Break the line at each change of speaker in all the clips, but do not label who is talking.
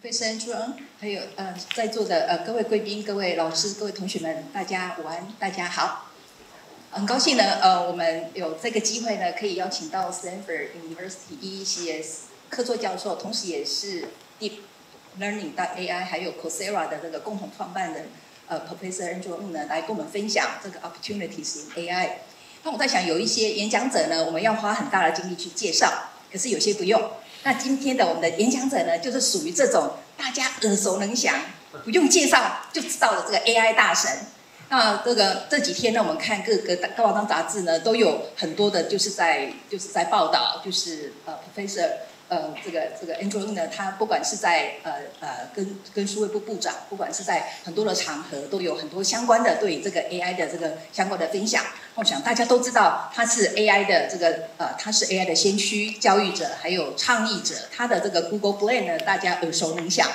Professor Andrew，还有呃在座的呃各位贵宾、各位老师、各位同学们，大家午安，大家好。很高兴呢，呃，我们有这个机会呢，可以邀请到 Stanford University EECS 客座教授，同时也是 Deep Learning 的 AI 还有 Coursera 的这个共同创办人，呃，Professor Andrew 呢，来跟我们分享这个 Opportunities in AI。那我在想，有一些演讲者呢，我们要花很大的精力去介绍，可是有些不用。那今天的我们的演讲者呢，就是属于这种大家耳熟能详、不用介绍就知道的这个 AI 大神。那这个这几天呢，我们看各个各报章杂志呢，都有很多的，就是在就是在报道，就是呃，Professor。呃，这个这个 Andrew 呢，他不管是在呃呃跟跟数位部部长，不管是在很多的场合，都有很多相关的对这个 AI 的这个相关的分享。我想大家都知道，他是 AI 的这个呃，他是 AI 的先驱、教育者，还有倡议者。他的这个 Google Brain 呢，大家耳熟能详。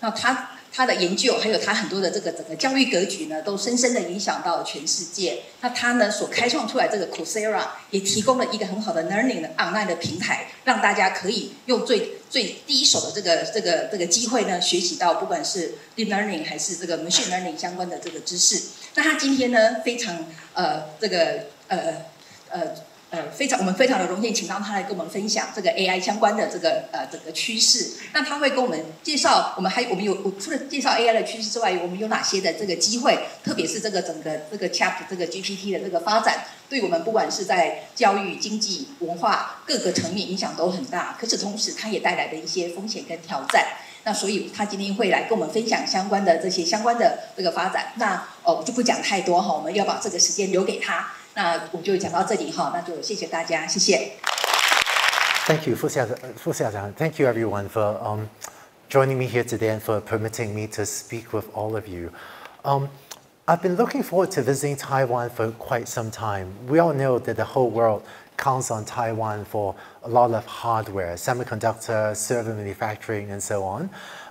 那他。他的研究还有他很多的这个整个教育格局呢，都深深的影响到了全世界。那他呢所开创出来这个 Coursera 也提供了一个很好的 learning 的 online 的平台，让大家可以用最最第一手的这个这个这个机会呢，学习到不管是 deep learning 还是这个 machine learning 相关的这个知识。那他今天呢非常呃这个呃呃。呃，呃非常我们非常的荣幸，请到他来跟我们分享这个 AI 相关的这个呃整个趋势。那他会跟我们介绍，我们还我们有除了介绍 AI 的趋势之外，我们有哪些的这个机会？特别是这个整个这个 Chat 这个 GPT 的这个发展，对我们不管是在教育、经济、文化各个层面影响都很大。可是同时，它也带来的一些风险跟挑战。那所以，他今天会来跟我们分享相关的这些相关的这个发展。那哦，就不讲太多哈，我们要把这个时间留给他。那我就讲到这里哈，那就谢谢大家，谢谢。
Thank you, 副校长，副校长。Thank you everyone for um, joining me here today and for permitting me to speak with all of you. Um, I've been looking forward to visiting Taiwan for quite some time. We all know that the whole world counts on Taiwan for a lot of hardware, semiconductor, server manufacturing, and so on.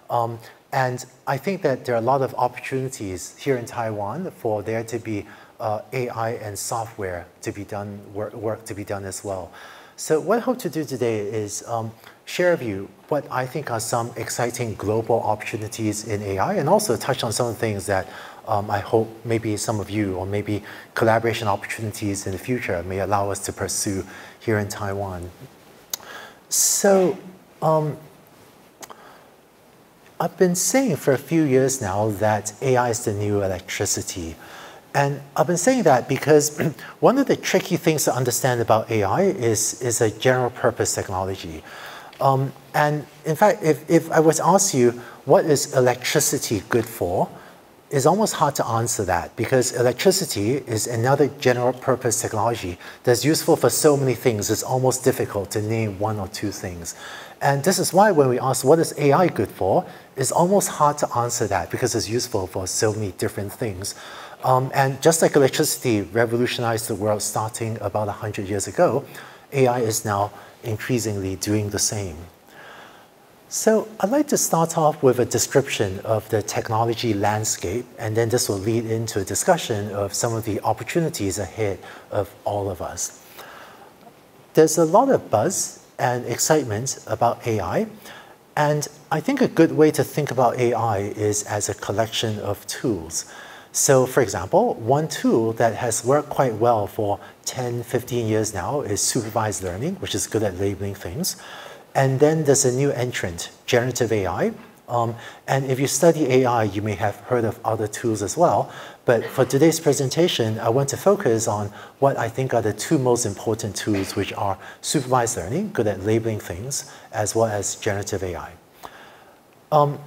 Um, and I think that there are a lot of opportunities here in Taiwan for there to be uh, AI and software to be done, work, work, to be done as well. So what I hope to do today is um, share with you what I think are some exciting global opportunities in AI and also touch on some things that um, I hope maybe some of you or maybe collaboration opportunities in the future may allow us to pursue here in Taiwan. So um, I've been saying for a few years now that AI is the new electricity. And I've been saying that because one of the tricky things to understand about AI is, is a general purpose technology. Um, and in fact, if, if I was to ask you, what is electricity good for? It's almost hard to answer that because electricity is another general purpose technology that's useful for so many things, it's almost difficult to name one or two things. And this is why when we ask what is AI good for, it's almost hard to answer that because it's useful for so many different things. Um, and just like electricity revolutionized the world starting about 100 years ago, AI is now increasingly doing the same. So I'd like to start off with a description of the technology landscape, and then this will lead into a discussion of some of the opportunities ahead of all of us. There's a lot of buzz and excitement about AI, and I think a good way to think about AI is as a collection of tools. So for example, one tool that has worked quite well for 10, 15 years now is supervised learning, which is good at labeling things. And then there's a new entrant, generative AI. Um, and if you study AI, you may have heard of other tools as well. But for today's presentation, I want to focus on what I think are the two most important tools, which are supervised learning, good at labeling things, as well as generative AI. Um,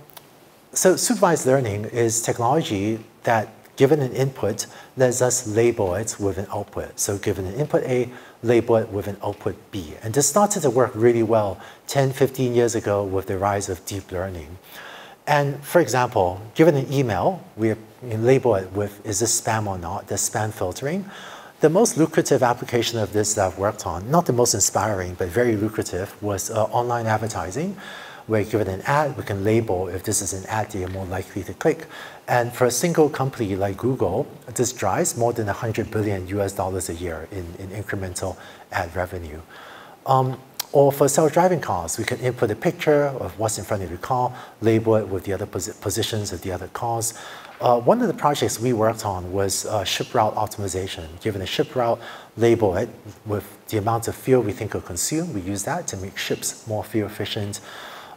so supervised learning is technology that given an input, lets us label it with an output. So given an input A, label it with an output B. And this started to work really well 10, 15 years ago with the rise of deep learning. And for example, given an email, we label it with is this spam or not, the spam filtering. The most lucrative application of this that I've worked on, not the most inspiring, but very lucrative, was uh, online advertising where given an ad, we can label if this is an ad are more likely to click. And for a single company like Google, this drives more than 100 billion US dollars a year in, in incremental ad revenue. Um, Or for self-driving cars, we can input a picture of what's in front of your car, label it with the other posi positions of the other cars. Uh, one of the projects we worked on was uh, ship route optimization. Given a ship route, label it with the amount of fuel we think it will consume. We use that to make ships more fuel efficient.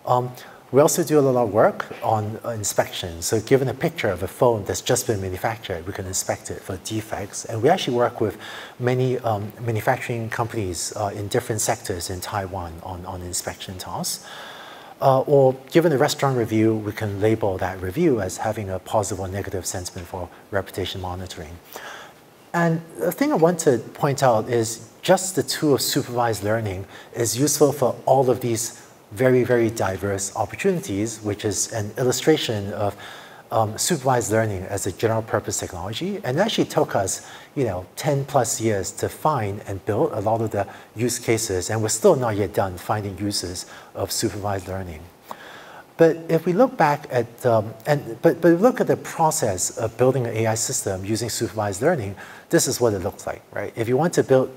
Um, we also do a lot of work on inspection. So given a picture of a phone that's just been manufactured, we can inspect it for defects. And we actually work with many um, manufacturing companies uh, in different sectors in Taiwan on, on inspection tasks. Uh, or given a restaurant review, we can label that review as having a positive or negative sentiment for reputation monitoring. And the thing I want to point out is just the tool of supervised learning is useful for all of these very, very diverse opportunities, which is an illustration of um, supervised learning as a general purpose technology. And actually took us, you know, 10 plus years to find and build a lot of the use cases. And we're still not yet done finding uses of supervised learning. But if we look back at, um, and, but, but look at the process of building an AI system using supervised learning, this is what it looks like, right? If you want to build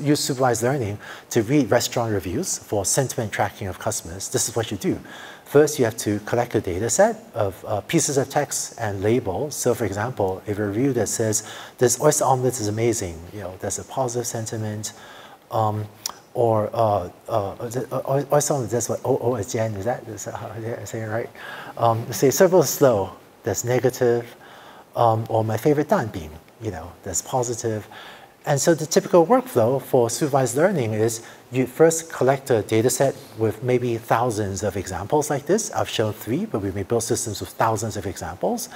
use supervised learning to read restaurant reviews for sentiment tracking of customers, this is what you do. First, you have to collect a data set of uh, pieces of text and labels. So for example, a review that says, this oyster omelet is amazing, you know, there's a positive sentiment, um, or uh, uh, uh oyster omelet, that's what, oh, oh, is that, is that how I say it right? Um, say servo slow, that's negative, um, or my favorite dan bing, you know, that's positive. And so the typical workflow for supervised learning is you first collect a data set with maybe thousands of examples like this. I've shown three, but we may build systems with thousands of examples.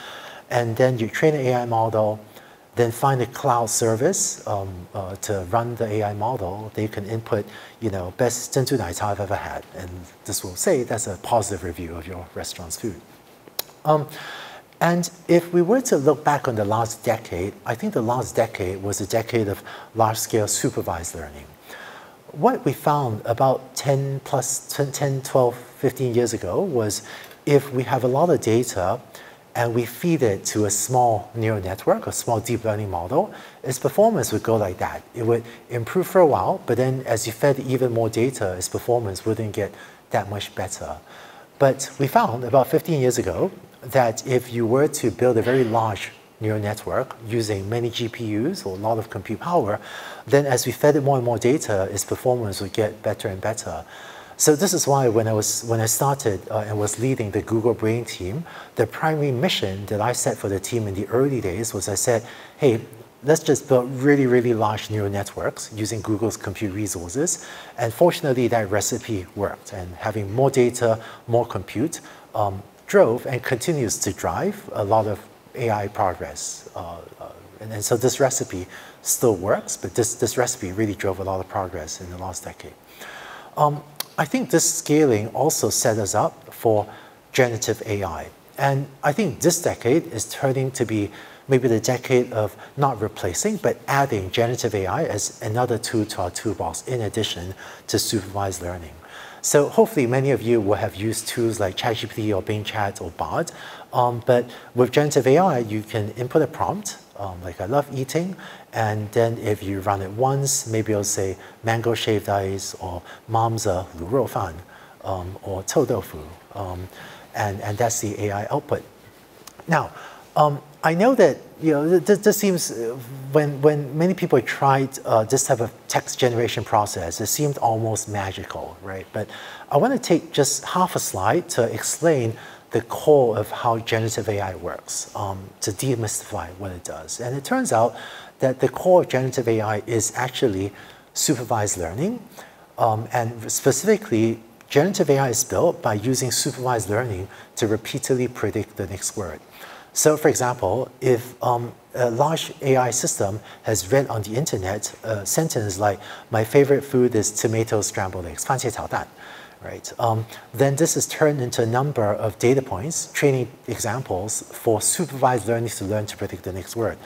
And then you train an AI model, then find a cloud service um, uh, to run the AI model. They can input, you know, best Tentu Nai I've ever had. And this will say that's a positive review of your restaurant's food. Um, and if we were to look back on the last decade, I think the last decade was a decade of large-scale supervised learning. What we found about 10 plus 10, 12, 15 years ago was if we have a lot of data and we feed it to a small neural network, a small deep learning model, its performance would go like that. It would improve for a while, but then as you fed even more data, its performance wouldn't get that much better. But we found about 15 years ago that if you were to build a very large neural network using many GPUs or a lot of compute power, then as we fed it more and more data, its performance would get better and better. So this is why when I was when I started uh, and was leading the Google Brain team, the primary mission that I set for the team in the early days was I said, hey, let's just build really, really large neural networks using Google's compute resources. And fortunately, that recipe worked. And having more data, more compute, um, drove and continues to drive a lot of AI progress. Uh, uh, and, and, so this recipe still works, but this, this recipe really drove a lot of progress in the last decade. Um, I think this scaling also set us up for generative AI. And I think this decade is turning to be maybe the decade of not replacing, but adding generative AI as another tool to our toolbox in addition to supervised learning. So hopefully many of you will have used tools like ChatGPT or Bing Chat or Bard, um, but with generative AI, you can input a prompt, um, like I love eating, and then if you run it once, maybe it'll say mango shaved ice or mom's a lu rou fan um, or tou doufu, um, and, and that's the AI output. Now, um, I know that you know this, this, seems uh, when when many people tried uh, this type of text generation process, it seemed almost magical, right? But I want to take just half a slide to explain the core of how generative AI works um, to demystify what it does. And it turns out that the core of generative AI is actually supervised learning, um, and specifically. Generative AI is built by using supervised learning to repeatedly predict the next word. So for example, if um, a large AI system has read on the internet a sentence like, my favorite food is tomato scrambled eggs, 番茄炒蛋, right? Um, then this is turned into a number of data points, training examples for supervised learning to learn to predict the next word.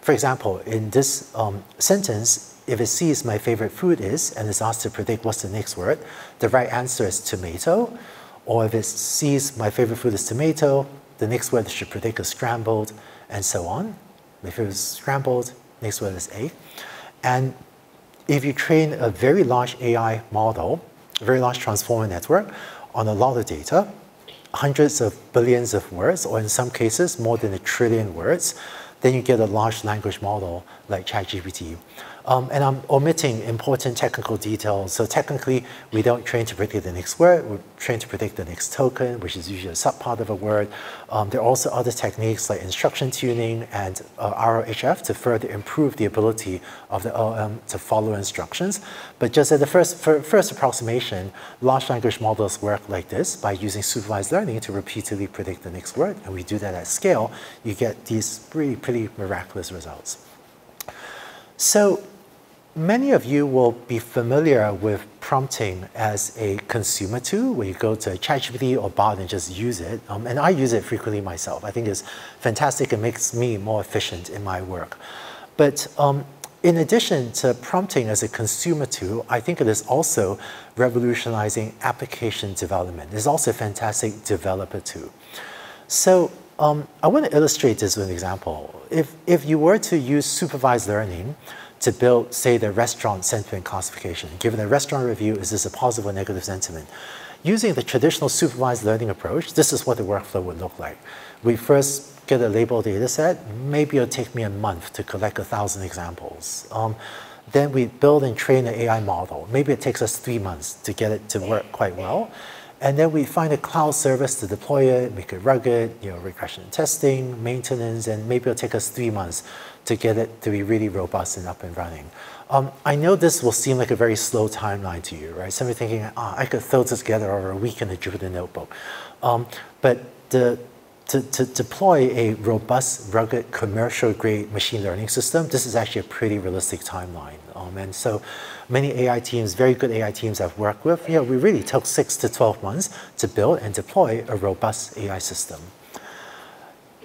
For example, in this um, sentence, if it sees my favorite food is and is asked to predict what's the next word, the right answer is tomato. Or if it sees my favorite food is tomato, the next word should predict a scrambled, and so on. If it was scrambled, next word is A. And if you train a very large AI model a very large transformer network on a lot of data, hundreds of billions of words, or in some cases, more than a trillion words, then you get a large language model like ChatGPT. Um, and I'm omitting important technical details. So technically, we don't train to predict the next word. We train to predict the next token, which is usually a subpart of a word. Um, there are also other techniques like instruction tuning and uh, to further improve the ability of the LLM to follow instructions. But just at the first, first approximation, large language models work like this by using supervised learning to repeatedly predict the next word. And we do that at scale. You get these pretty, pretty miraculous results. So Many of you will be familiar with prompting as a consumer tool, where you go to ChatGPT or Bard and just use it. Um, and I use it frequently myself. I think it's fantastic. It makes me more efficient in my work. But um, in addition to prompting as a consumer tool, I think it is also revolutionizing application development. It's also a fantastic developer tool. So um, I want to illustrate this with an example. If, if you were to use supervised learning, to build, say, the restaurant sentiment classification. Given a restaurant review, is this a positive or negative sentiment? Using the traditional supervised learning approach, this is what the workflow would look like. We first get a label data set. Maybe it'll take me a month to collect a thousand examples. Um, then we build and train an AI model. Maybe it takes us three months to get it to work quite well. And then we find a cloud service to deploy it, make it rugged, you know, regression testing, maintenance, and maybe it'll take us three months to get it to be really robust and up and running. Um, I know this will seem like a very slow timeline to you, right? Somebody thinking, oh, I could throw this together over a week in a Jupyter notebook. Um, but the, to, to deploy a robust, rugged, commercial-grade machine learning system, this is actually a pretty realistic timeline. Um, and so many AI teams, very good AI teams I've worked with, you know, we really took six to 12 months to build and deploy a robust AI system.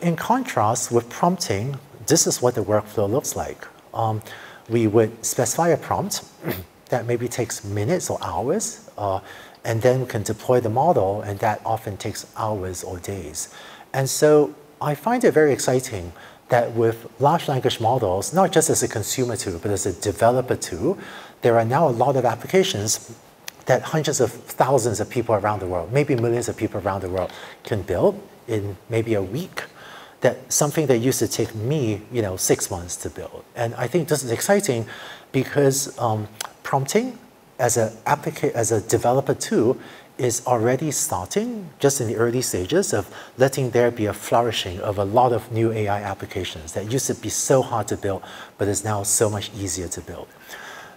In contrast with prompting, this is what the workflow looks like. Um, we would specify a prompt that maybe takes minutes or hours, uh, and then we can deploy the model, and that often takes hours or days. And so I find it very exciting that with large language models, not just as a consumer tool, but as a developer tool, there are now a lot of applications that hundreds of thousands of people around the world, maybe millions of people around the world, can build in maybe a week that something that used to take me, you know, six months to build. And I think this is exciting because um, prompting as a as a developer tool is already starting just in the early stages of letting there be a flourishing of a lot of new AI applications that used to be so hard to build, but is now so much easier to build.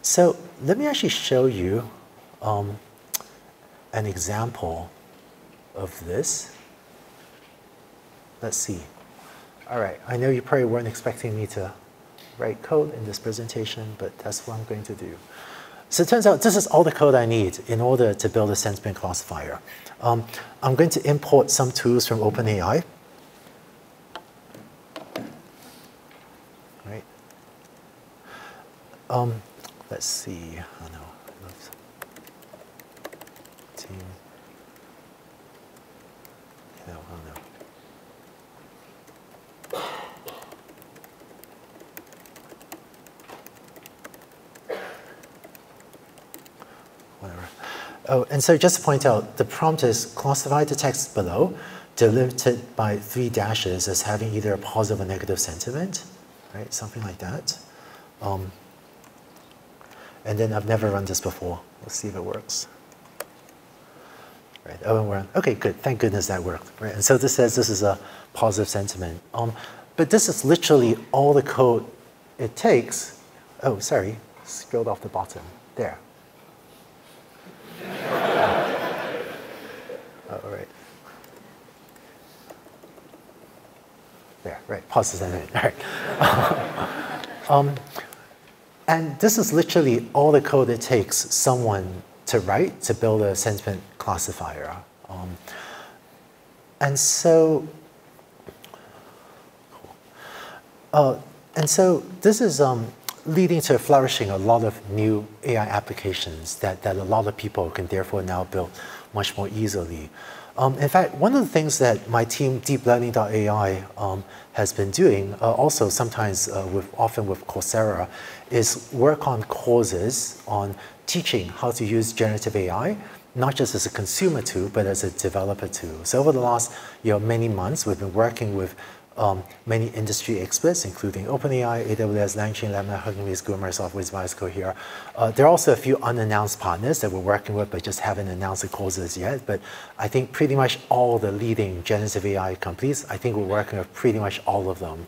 So let me actually show you um, an example of this. Let's see. All right, I know you probably weren't expecting me to write code in this presentation, but that's what I'm going to do. So it turns out this is all the code I need in order to build a sentiment classifier. Um, I'm going to import some tools from OpenAI. Right. Um, let's see. Oh no. Team. No, oh no. Whatever. Oh, and so just to point out, the prompt is classify the text below, delimited by three dashes as having either a positive or negative sentiment, right? Something like that. Um, and then I've never run this before. Let's see if it works. Right. Oh, and we're on. Okay, good. Thank goodness that worked. Right. And so this says this is a positive sentiment. Um, but this is literally all the code it takes. Oh, sorry, scrolled off the bottom. There. All right. There, right, pauses and all right. um, and this is literally all the code it takes someone to write to build a sentiment classifier. Um, and so, uh, and so this is um, leading to flourishing a lot of new AI applications that, that a lot of people can therefore now build much more easily. Um, in fact, one of the things that my team, DeepLearning.ai, um, has been doing, uh, also sometimes uh, with, often with Coursera, is work on courses on teaching how to use generative AI, not just as a consumer tool, but as a developer tool. So over the last you know, many months, we've been working with um, many industry experts, including OpenAI, AWS, LangChain, Llama, Hugging Face, Google, Microsoft, with VSCO here. Uh, there are also a few unannounced partners that we're working with, but just haven't announced the causes yet. But I think pretty much all the leading generative AI companies, I think we're working with pretty much all of them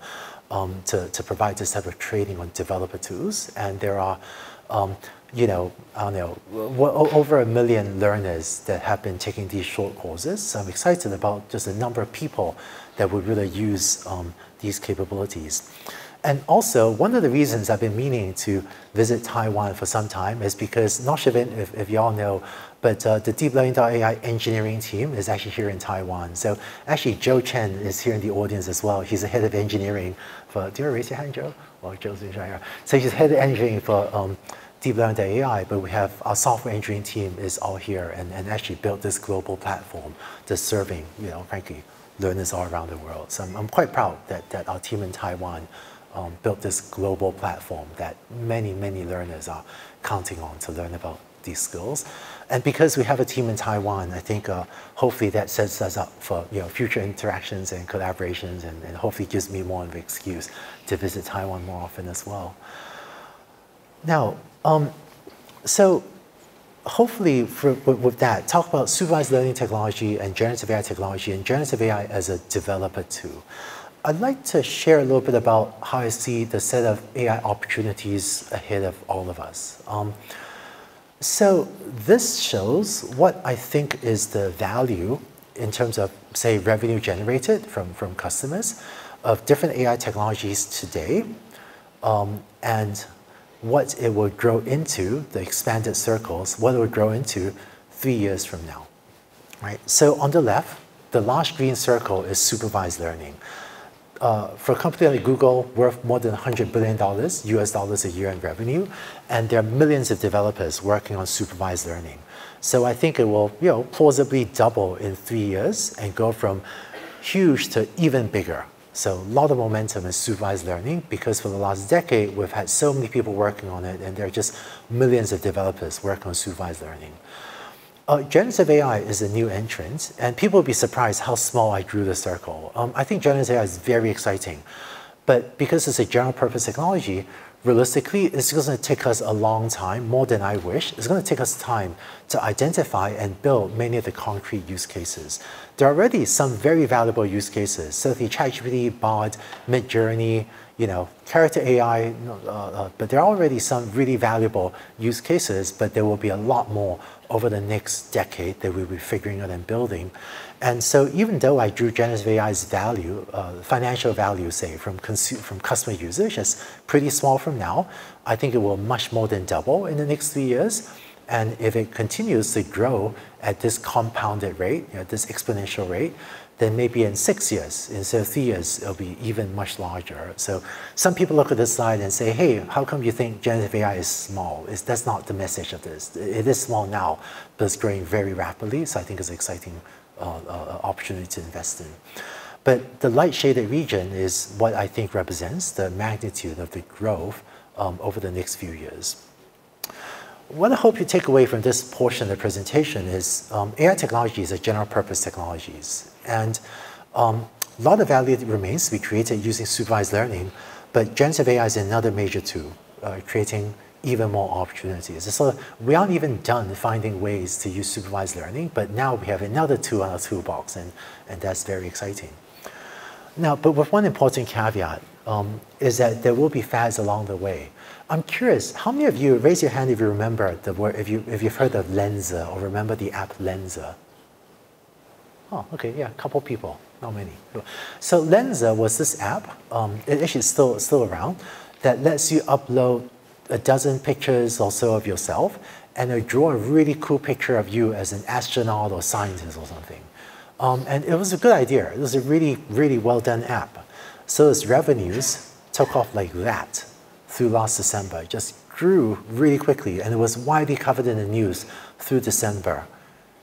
um, to, to provide this type of training on developer tools. And there are um, you know, I don't know, over a million learners that have been taking these short courses. So I'm excited about just the number of people that would really use um, these capabilities. And also, one of the reasons I've been meaning to visit Taiwan for some time is because, not sure if, if y'all know, but uh, the Deep Learning.ai engineering team is actually here in Taiwan. So actually, Joe Chen is here in the audience as well. He's the head of engineering for, do you raise your hand, Joe? Well, Joe's in here. So he's head of engineering for um, Deep Learning.ai, but we have our software engineering team is all here and, and actually built this global platform that's serving, you know, frankly, learners all around the world. So I'm, I'm quite proud that, that our team in Taiwan um, built this global platform that many, many learners are counting on to learn about these skills. And because we have a team in Taiwan, I think uh, hopefully that sets us up for you know, future interactions and collaborations and, and hopefully gives me more of an excuse to visit Taiwan more often as well. Now, um, so hopefully for, with, that, talk about supervised learning technology and generative AI technology and generative AI as a developer tool. I'd like to share a little bit about how I see the set of AI opportunities ahead of all of us. Um, so this shows what I think is the value in terms of, say, revenue generated from, from customers of different AI technologies today um, and what it will grow into, the expanded circles, what it will grow into three years from now. Right? So on the left, the large green circle is supervised learning. Uh, for a company like Google, worth more than $100 billion US dollars a year in revenue, and there are millions of developers working on supervised learning. So I think it will, you know, plausibly double in three years and go from huge to even bigger. So a lot of momentum in supervised learning because for the last decade, we've had so many people working on it and there are just millions of developers working on supervised learning. Uh, generative AI is a new entrant and people will be surprised how small I drew the circle. Um, I think generative AI is very exciting, but because it's a general purpose technology, realistically, it's going to take us a long time, more than I wish. It's going to take us time to identify and build many of the concrete use cases. There are already some very valuable use cases. So the ChatGPT, Bard, Midjourney, you know, character AI, uh, uh, but there are already some really valuable use cases, but there will be a lot more over the next decade that we'll be figuring out and building. And so even though I drew generative AI's value, uh, financial value, say, from, from customer usage is pretty small from now, I think it will much more than double in the next three years. And if it continues to grow at this compounded rate, you know, this exponential rate, then maybe in six years, instead of three years, it'll be even much larger. So some people look at this slide and say, hey, how come you think generative AI is small? It's, that's not the message of this. It is small now, but it's growing very rapidly. So I think it's exciting opportunity to invest in. But the light shaded region is what I think represents the magnitude of the growth um, over the next few years. What I hope you take away from this portion of the presentation is um, AI technologies are general purpose technologies. And um, a lot of value remains to be created using supervised learning, but generative AI is another major tool, uh, creating even more opportunities. So we aren't even done finding ways to use supervised learning, but now we have another tool on our toolbox, and, and that's very exciting. Now, but with one important caveat, um, is that there will be fads along the way. I'm curious, how many of you, raise your hand if you remember the word, if, you, if you've heard of Lensa or remember the app Lensa? Oh, okay, yeah, a couple people, not many. So Lensa was this app, um, it actually still, still around, that lets you upload a dozen pictures or so of yourself and I draw a really cool picture of you as an astronaut or scientist or something. Um, and it was a good idea. It was a really, really well done app. So its revenues took off like that through last December. It just grew really quickly and it was widely covered in the news through December.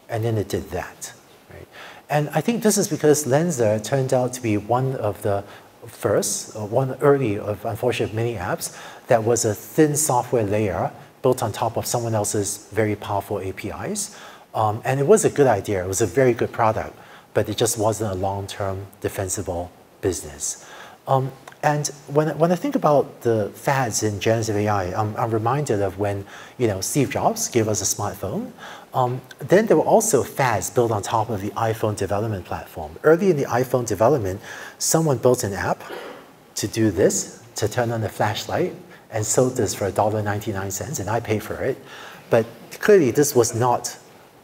And then it did that. Right? And I think this is because Lensa turned out to be one of the first, one early of unfortunately many apps that was a thin software layer built on top of someone else's very powerful APIs. Um, and it was a good idea. It was a very good product, but it just wasn't a long-term defensible business. Um, and when, when I think about the fads in generative AI, I'm, I'm reminded of when you know Steve Jobs gave us a smartphone. Um, then there were also fads built on top of the iPhone development platform. Early in the iPhone development, someone built an app to do this, to turn on the flashlight, and sold this for $1.99, and I paid for it. But clearly, this was not,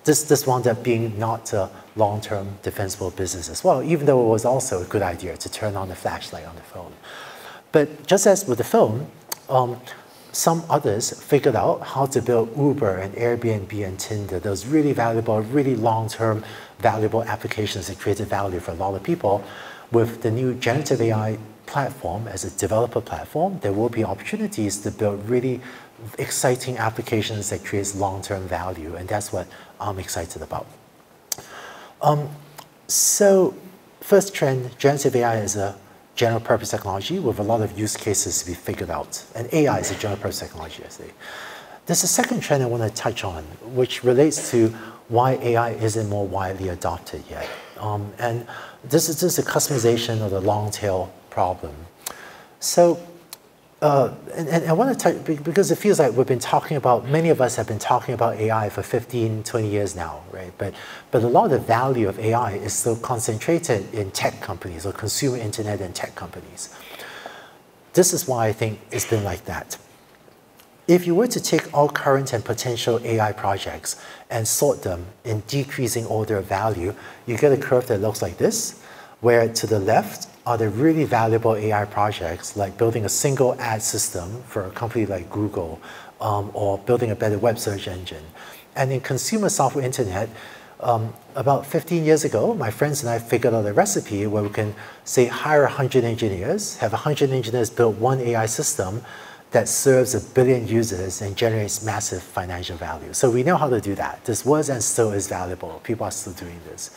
this, this wound up being not a long-term defensible business as well, even though it was also a good idea to turn on the flashlight on the phone. But just as with the phone, um, some others figured out how to build Uber and Airbnb and Tinder, those really valuable, really long-term valuable applications that created value for a lot of people. With the new generative AI platform as a developer platform, there will be opportunities to build really exciting applications that creates long-term value, and that's what I'm excited about. Um, so first trend, generative AI is a general purpose technology with a lot of use cases to be figured out. And AI is a general purpose technology, I say. There's a second trend I want to touch on, which relates to why AI isn't more widely adopted yet. Um, and this is just a customization of the long tail problem. So uh, and, and, I want to tell because it feels like we've been talking about, many of us have been talking about AI for 15, 20 years now, right? But, but a lot of the value of AI is still concentrated in tech companies or consumer internet and tech companies. This is why I think it's been like that. If you were to take all current and potential AI projects and sort them in decreasing order of value, you get a curve that looks like this, where to the left are the really valuable AI projects like building a single ad system for a company like Google um, or building a better web search engine. And in consumer software internet, um, about 15 years ago, my friends and I figured out a recipe where we can say hire 100 engineers, have 100 engineers build one AI system that serves a billion users and generates massive financial value. So we know how to do that. This was and still is valuable. People are still doing this.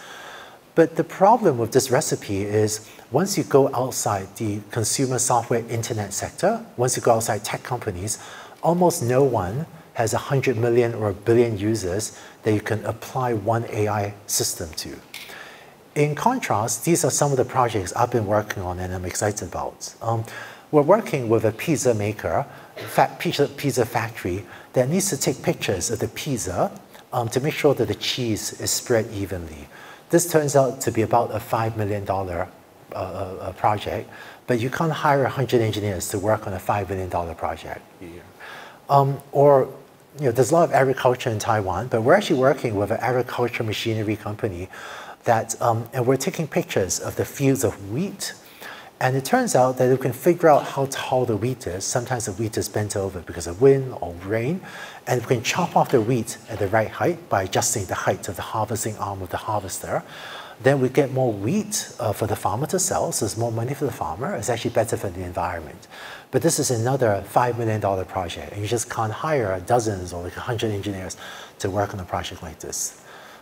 But the problem with this recipe is once you go outside the consumer software internet sector, once you go outside tech companies, almost no one has 100 million or a billion users that you can apply one AI system to. In contrast, these are some of the projects I've been working on and I'm excited about. Um, we're working with a pizza maker, pizza, pizza factory, that needs to take pictures of the pizza um, to make sure that the cheese is spread evenly. This turns out to be about a $5 million uh, uh, uh, project, but you can't hire 100 engineers to work on a $5 million project. Um, or, you know, there's a lot of agriculture in Taiwan, but we're actually working with an agriculture machinery company that, um, and we're taking pictures of the fields of wheat and it turns out that you can figure out how tall the wheat is. Sometimes the wheat is bent over because of wind or rain. And we can chop off the wheat at the right height by adjusting the height of the harvesting arm of the harvester. Then we get more wheat uh, for the farmer to sell, so it's more money for the farmer. It's actually better for the environment. But this is another $5 million project, and you just can't hire dozens or like 100 engineers to work on a project like this.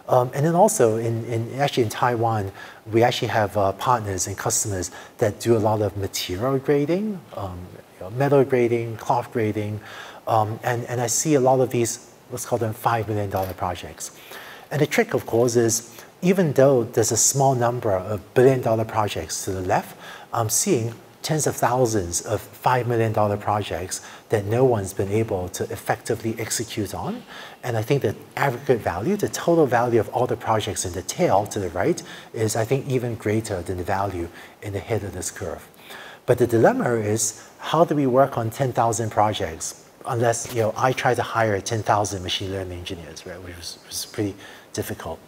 Um, and then also, in, in, actually in Taiwan, we actually have uh, partners and customers that do a lot of material grading, um, you know, metal grading, cloth grading, um, and, and I see a lot of these, let's call them $5 million projects. And the trick, of course, is even though there's a small number of billion dollar projects to the left, I'm seeing tens of thousands of $5 million projects that no one's been able to effectively execute on. And I think the aggregate value, the total value of all the projects in the tail to the right is, I think, even greater than the value in the head of this curve. But the dilemma is, how do we work on 10,000 projects unless, you know, I try to hire 10,000 machine learning engineers, right, which was, pretty difficult.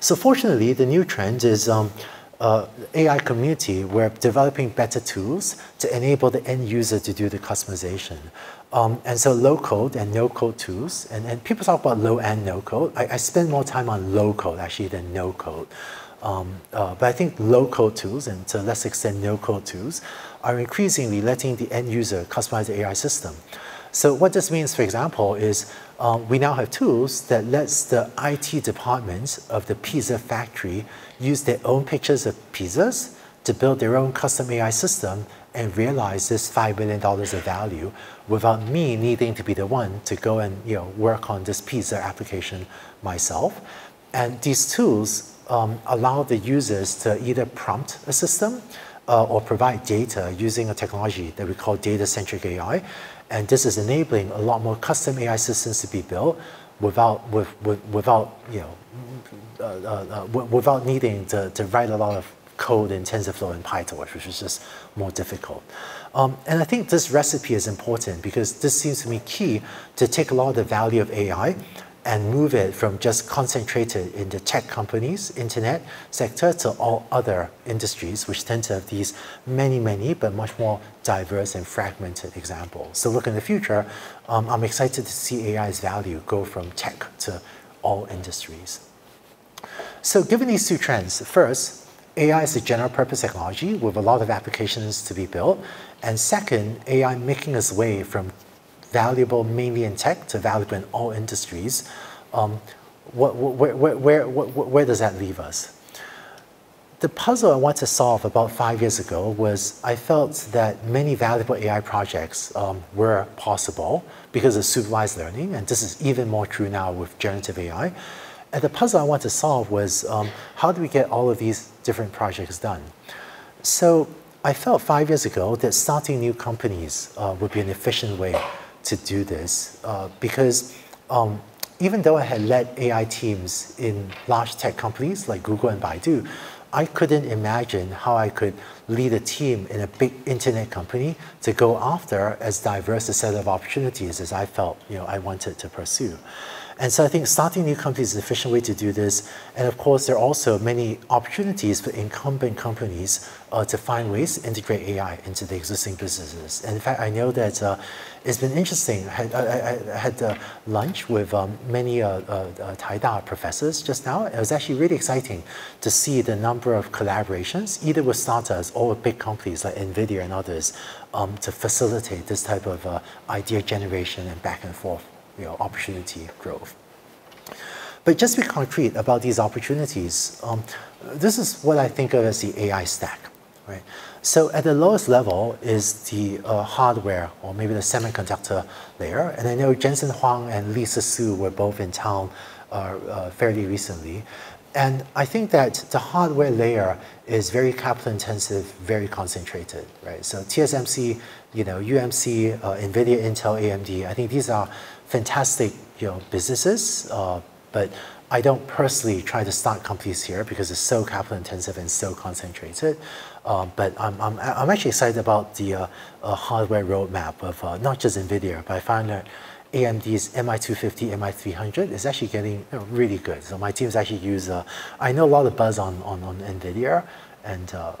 So fortunately, the new trend is um, uh, AI community, we're developing better tools to enable the end user to do the customization. Um, and so low code and no code tools, and, and people talk about low and no code. I, I spend more time on low code actually than no code. Um, uh, but I think low code tools and to a less extent no code tools are increasingly letting the end user customize the AI system. So what this means, for example, is um, we now have tools that lets the IT departments of the pizza factory use their own pictures of pizzas to build their own custom AI system and realize this $5 billion of value without me needing to be the one to go and you know, work on this pizza application myself. And these tools um, allow the users to either prompt a system uh, or provide data using a technology that we call data-centric AI. And this is enabling a lot more custom AI systems to be built without, with, with, without, you know, without needing to, to write a lot of code in TensorFlow and PyTorch, which is just more difficult. Um, and I think this recipe is important because this seems to me key to take a lot of the value of AI and move it from just concentrated in the tech companies, internet sector, to all other industries, which tend to have these many, many, but much more diverse and fragmented examples. So look in the future, um, I'm excited to see AI's value go from tech to all industries. So given these two trends, first, AI is a general purpose technology with a lot of applications to be built. And second, AI making its way from valuable mainly in tech to valuable in all industries. Um, what, where, where, where, where, does that leave us? The puzzle I wanted to solve about five years ago was I felt that many valuable AI projects um, were possible because of supervised learning, and this is even more true now with generative AI. And the puzzle I wanted to solve was um, how do we get all of these different projects done? So I felt five years ago that starting new companies uh, would be an efficient way to do this uh, because um, even though I had led AI teams in large tech companies like Google and Baidu, I couldn't imagine how I could lead a team in a big internet company to go after as diverse a set of opportunities as I felt you know, I wanted to pursue. And so I think starting new companies is an efficient way to do this. And of course, there are also many opportunities for incumbent companies uh, to find ways to integrate AI into the existing businesses. And in fact, I know that uh, it's been interesting. I had, I, I had uh, lunch with um, many uh, uh, uh Taida professors just now. It was actually really exciting to see the number of collaborations, either with startups or with big companies like NVIDIA and others, um, to facilitate this type of uh, idea generation and back and forth you know, opportunity growth. But just to be concrete about these opportunities, um, this is what I think of as the AI stack, right? So at the lowest level is the uh, hardware or maybe the semiconductor layer. And I know Jensen Huang and Lisa Su were both in town uh, uh, fairly recently. And I think that the hardware layer is very capital intensive, very concentrated, right? So TSMC, you know, UMC, uh, NVIDIA, Intel, AMD, I think these are fantastic you know, businesses, uh, but I don't personally try to start companies here because it's so capital intensive and so concentrated. Uh, but I'm, I'm, I'm actually excited about the uh, uh hardware roadmap of uh, not just NVIDIA, but I find that AMD's MI250, MI300 is actually getting really good. So my teams actually use, uh, I know a lot of buzz on, on, on NVIDIA, and uh,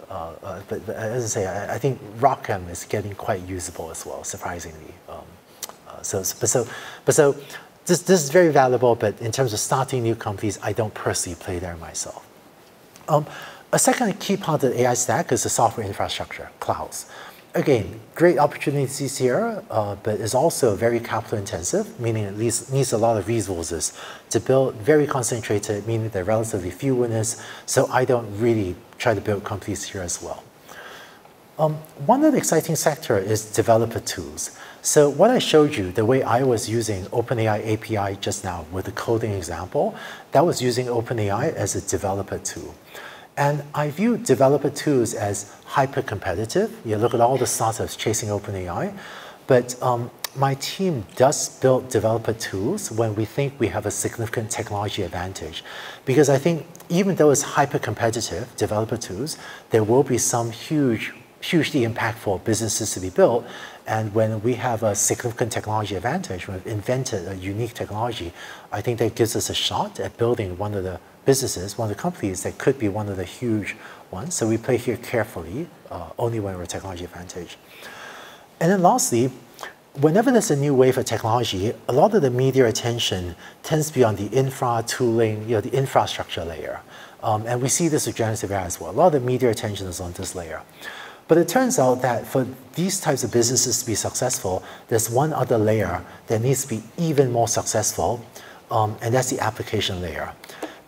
but, but, as I say, I, I, think ROCm is getting quite usable as well, surprisingly. Um, so, but so, but so this, this is very valuable, but in terms of starting new companies, I don't personally play there myself. Um, a second key part of the AI stack is the software infrastructure, clouds. Again, great opportunities here, uh, but it's also very capital intensive, meaning it needs, needs a lot of resources to build very concentrated, meaning there are relatively few winners, so I don't really try to build companies here as well. Um, one the exciting sector is developer tools. So what I showed you, the way I was using OpenAI API just now with the coding example, that was using OpenAI as a developer tool. And I view developer tools as hyper competitive. You look at all the startups chasing OpenAI, but um, my team does build developer tools when we think we have a significant technology advantage. Because I think even though it's hyper competitive, developer tools, there will be some huge hugely impactful businesses to be built. And when we have a significant technology advantage, we've invented a unique technology, I think that gives us a shot at building one of the businesses, one of the companies that could be one of the huge ones. So we play here carefully, uh, only when we're technology advantage. And then lastly, whenever there's a new wave of technology, a lot of the media attention tends to be on the infra tooling, you know, the infrastructure layer. Um, and we see this with generative AI as well. A lot of the media attention is on this layer. But it turns out that for these types of businesses to be successful, there's one other layer that needs to be even more successful, um, and that's the application layer.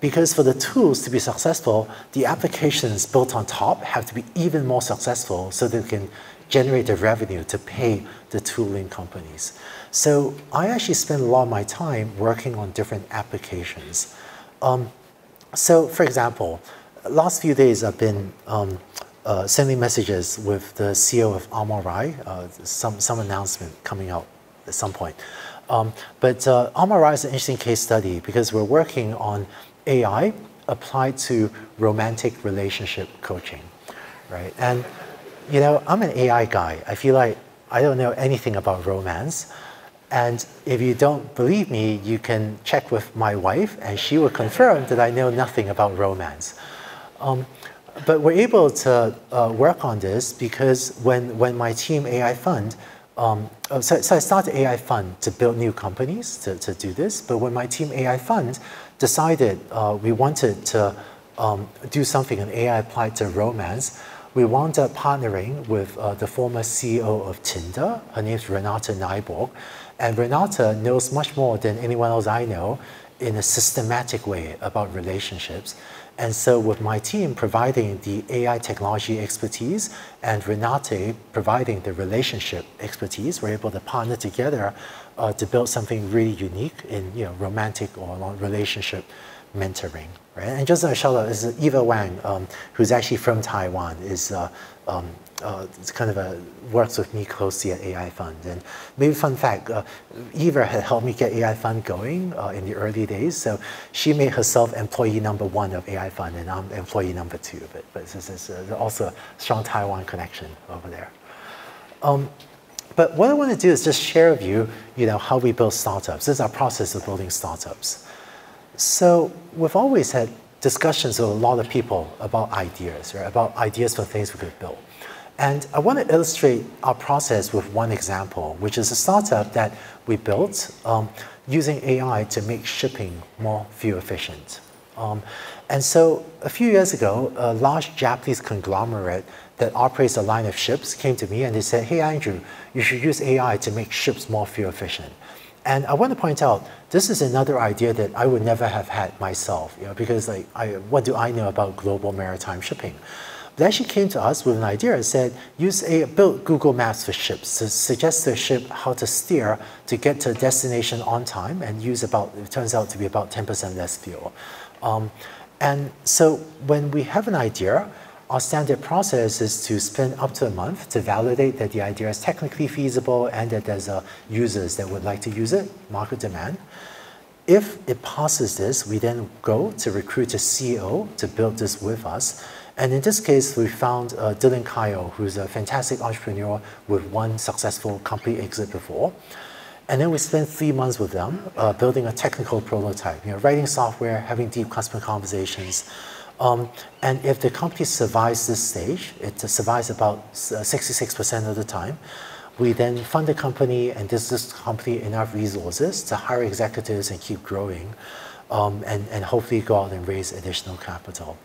Because for the tools to be successful, the applications built on top have to be even more successful so they can generate the revenue to pay the tooling companies. So I actually spend a lot of my time working on different applications. Um, so for example, last few days I've been um, uh, sending messages with the CEO of Almarai, uh, some, some announcement coming out at some point. Um, but uh, Almarai is an interesting case study because we're working on AI applied to romantic relationship coaching, right? And you know, I'm an AI guy. I feel like I don't know anything about romance. And if you don't believe me, you can check with my wife, and she will confirm that I know nothing about romance. Um, but we're able to uh, work on this because when, when my team AI Fund, um, oh, so, so I started AI Fund to build new companies to, to do this, but when my team AI Fund decided uh, we wanted to um, do something in AI applied to romance, we wound up partnering with uh, the former CEO of Tinder. Her name is Renate Nyborg. And Renate knows much more than anyone else I know in a systematic way about relationships. And so with my team providing the AI technology expertise and Renate providing the relationship expertise, we're able to partner together uh, to build something really unique in you know, romantic or relationship mentoring. Right? And just a shout out is Eva Wang, um, who's actually from Taiwan, is uh, um, uh, kind of a, works with me closely at AI Fund. And maybe fun fact, uh, Eva had helped me get AI Fund going uh, in the early days. So she made herself employee number one of AI Fund, and I'm employee number two. But, but this is uh, also a strong Taiwan connection over there. Um, but what I want to do is just share with you, you know, how we build startups. This is our process of building startups. So we've always had discussions with a lot of people about ideas, right? About ideas for things we could build. And I want to illustrate our process with one example, which is a startup that we built um, using AI to make shipping more fuel efficient. Um, and so a few years ago, a large Japanese conglomerate that operates a line of ships came to me and they said, hey, Andrew, you should use AI to make ships more fuel efficient. And I want to point out, this is another idea that I would never have had myself, you know, because like, I, what do I know about global maritime shipping? They actually came to us with an idea and said, use a, build Google Maps for ships to suggest the ship how to steer to get to a destination on time and use about, it turns out to be about 10% less fuel. Um, and so when we have an idea, our standard process is to spend up to a month to validate that the idea is technically feasible and that there's uh, users that would like to use it, market demand. If it passes this, we then go to recruit a CEO to build this with us. And in this case, we found uh, Dylan Kyle, who's a fantastic entrepreneur with one successful company exit before. And then we spent three months with them uh, building a technical prototype, you know, writing software, having deep customer conversations, um, and if the company survives this stage, it survives about 66% uh, of the time, we then fund the company and gives this company enough resources to hire executives and keep growing um, and, and hopefully go out and raise additional capital.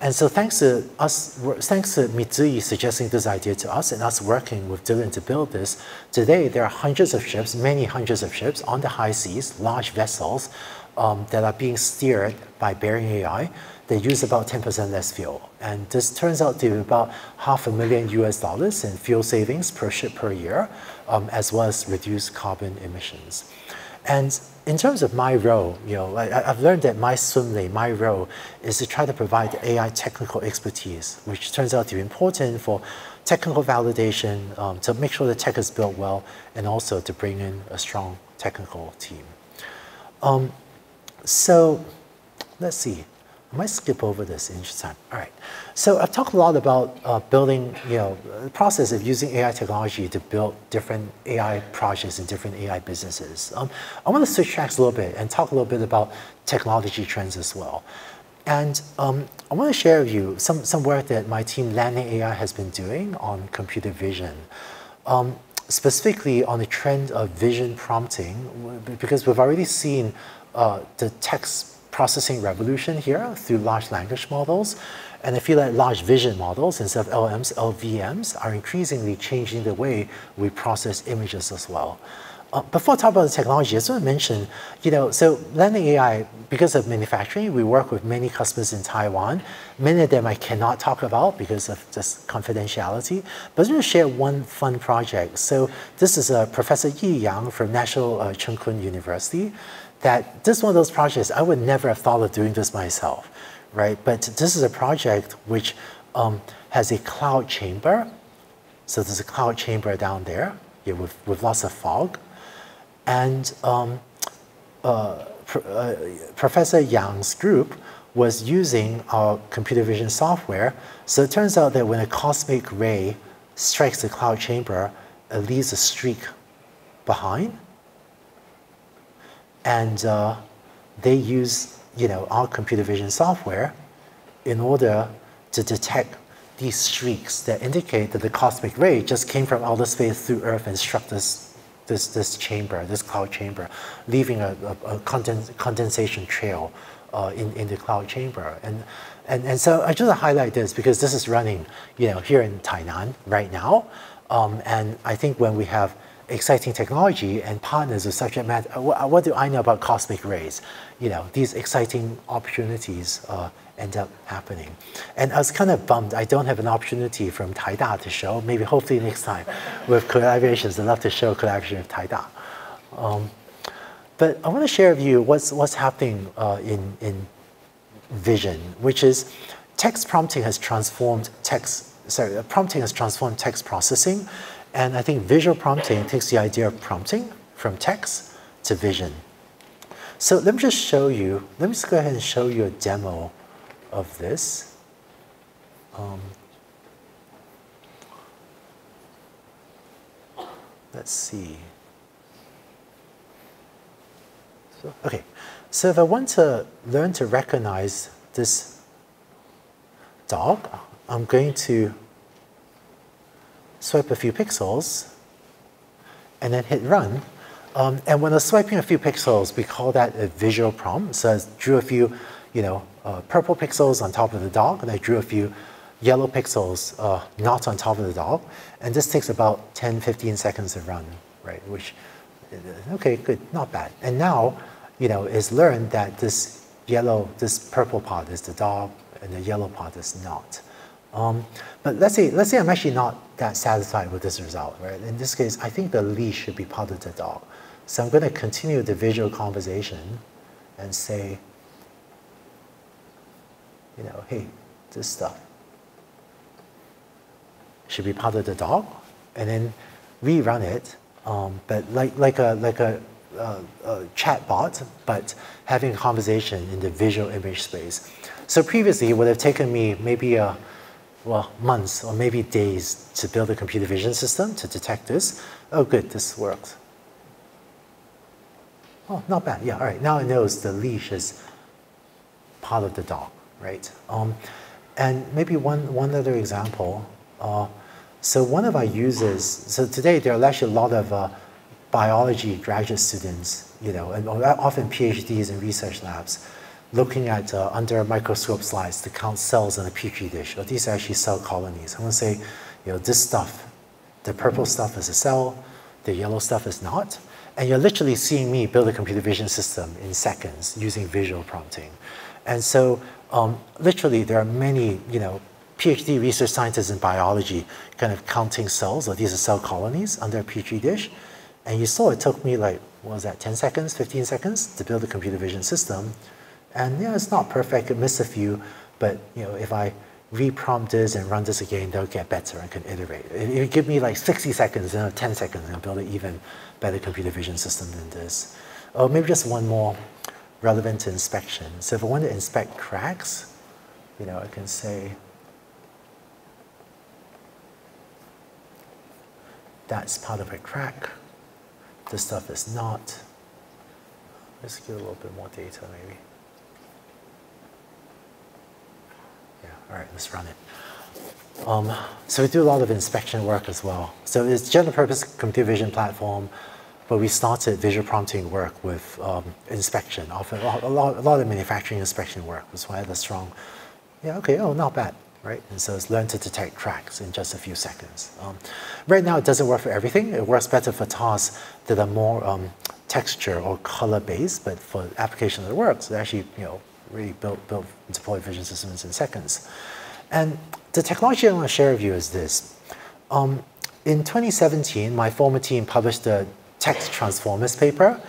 And so thanks to us, thanks to Mitsui suggesting this idea to us and us working with Dylan to build this, today there are hundreds of ships, many hundreds of ships on the high seas, large vessels um, that are being steered by Bearing AI they use about 10% less fuel. And this turns out to be about half a million US dollars in fuel savings per ship per year, um, as well as reduced carbon emissions. And in terms of my role, you know, I, have learned that my swim lane, my role, is to try to provide AI technical expertise, which turns out to be important for technical validation, um, to make sure the tech is built well, and also to bring in a strong technical team. Um, so let's see. I might skip over this in time. All right. So I've talked a lot about uh, building, you know, the process of using AI technology to build different AI projects and different AI businesses. Um, I want to switch tracks a little bit and talk a little bit about technology trends as well. And um, I want to share with you some, some work that my team Landing AI has been doing on computer vision. Um, specifically on the trend of vision prompting, because we've already seen uh, the text processing revolution here through large language models. And I feel like large vision models instead of LMs, LVMs are increasingly changing the way we process images as well. uh, before I talk about the technology, I just want to mention, you know, so Landing AI, because of manufacturing, we work with many customers in Taiwan. Many of them I cannot talk about because of just confidentiality. But I'm going to share one fun project. So this is uh, Professor Yi Yang from National uh, Cheng Kung University. That this is one of those projects I would never have thought of doing this myself, right? But this is a project which um, has a cloud chamber. So there's a cloud chamber down there yeah, with, with lots of fog. And um, uh, uh, Professor Yang's group was using our computer vision software. So it turns out that when a cosmic ray strikes the cloud chamber, it leaves a streak behind. And uh, they use you know, our computer vision software in order to detect these streaks that indicate that the cosmic ray just came from outer space through Earth and struck this this, this chamber, this cloud chamber, leaving a, a, a condens condensation trail uh, in, in the cloud chamber. And, and, and so I just highlight this because this is running you know, here in Tainan right now. Um, and I think when we have exciting technology and partners with subject matter, what, what, do I know about cosmic rays? You know, these exciting opportunities uh, end up happening. And I was kind of bummed I don't have an opportunity from Taida to show. Maybe hopefully next time with collaborations, I'd love to show collaboration with Taida. Um, but I want to share with you what's, what's happening uh, in, in vision, which is text prompting has transformed text, sorry, prompting has transformed text processing. And I think visual prompting takes the idea of prompting from text to vision. So let me just show you, let me just go ahead and show you a demo of this. Um, let's see. So, okay, so if I want to learn to recognize this dog, I'm going to swipe a few pixels and then hit run. Um, and when I'm swiping a few pixels, we call that a visual prompt. So I drew a few, you know, uh, purple pixels on top of the dog, and I drew a few yellow pixels uh, not on top of the dog. And this takes about 10, 15 seconds to run, right? Which, uh, okay, good, not bad. And now, you know, it's learned that this yellow, this purple part is the dog, and the yellow part is not. Um, but let's say, let's say I'm actually not that satisfied with this result, right? In this case, I think the leash should be part of the dog. So I'm going to continue the visual conversation and say, you know, hey, this stuff should be part of the dog, and then rerun it, um, but like, like a, like a, uh, a chat bot, but having a conversation in the visual image space. So previously, it would have taken me maybe a, well, months or maybe days to build a computer vision system to detect this. Oh, good, this works. Oh, not bad. Yeah, all right. Now it knows the leash is part of the dog right? Um, and maybe one, one other example. Uh, so one of our users, so today there are actually a lot of uh, biology graduate students, you know, and often PhDs in research labs, looking at uh, under a microscope slides to count cells in a petri dish. Well, these are actually cell colonies. I'm going to say, you know, this stuff, the purple stuff is a cell, the yellow stuff is not. And you're literally seeing me build a computer vision system in seconds using visual prompting. And so um, literally, there are many, you know, PhD research scientists in biology kind of counting cells, or these are cell colonies under a petri dish. And you saw it took me like, what was that, 10 seconds, 15 seconds to build a computer vision system. And yeah, it's not perfect, it missed a few, but you know, if I reprompt this and run this again, they'll get better and can iterate. If you give me like 60 seconds, and 10 seconds, I'll build an even better computer vision system than this. Or maybe just one more relevant to inspection. So if I want to inspect cracks, you know, I can say that's part of a crack. This stuff is not. Let's get a little bit more data maybe. Yeah, all right, let's run it. Um, so we do a lot of inspection work as well. So it's general purpose computer vision platform but we started visual prompting work with um, inspection, often a lot, a lot of manufacturing inspection work. That's why the strong, yeah, okay, oh, not bad. right? And so it's learned to detect tracks in just a few seconds. Um, right now, it doesn't work for everything. It works better for tasks that are more um, texture or color based, but for applications that works, it actually, you know, really build, build deploy vision systems in seconds. And the technology I want to share with you is this. Um, in 2017, my former team published the text transformers paper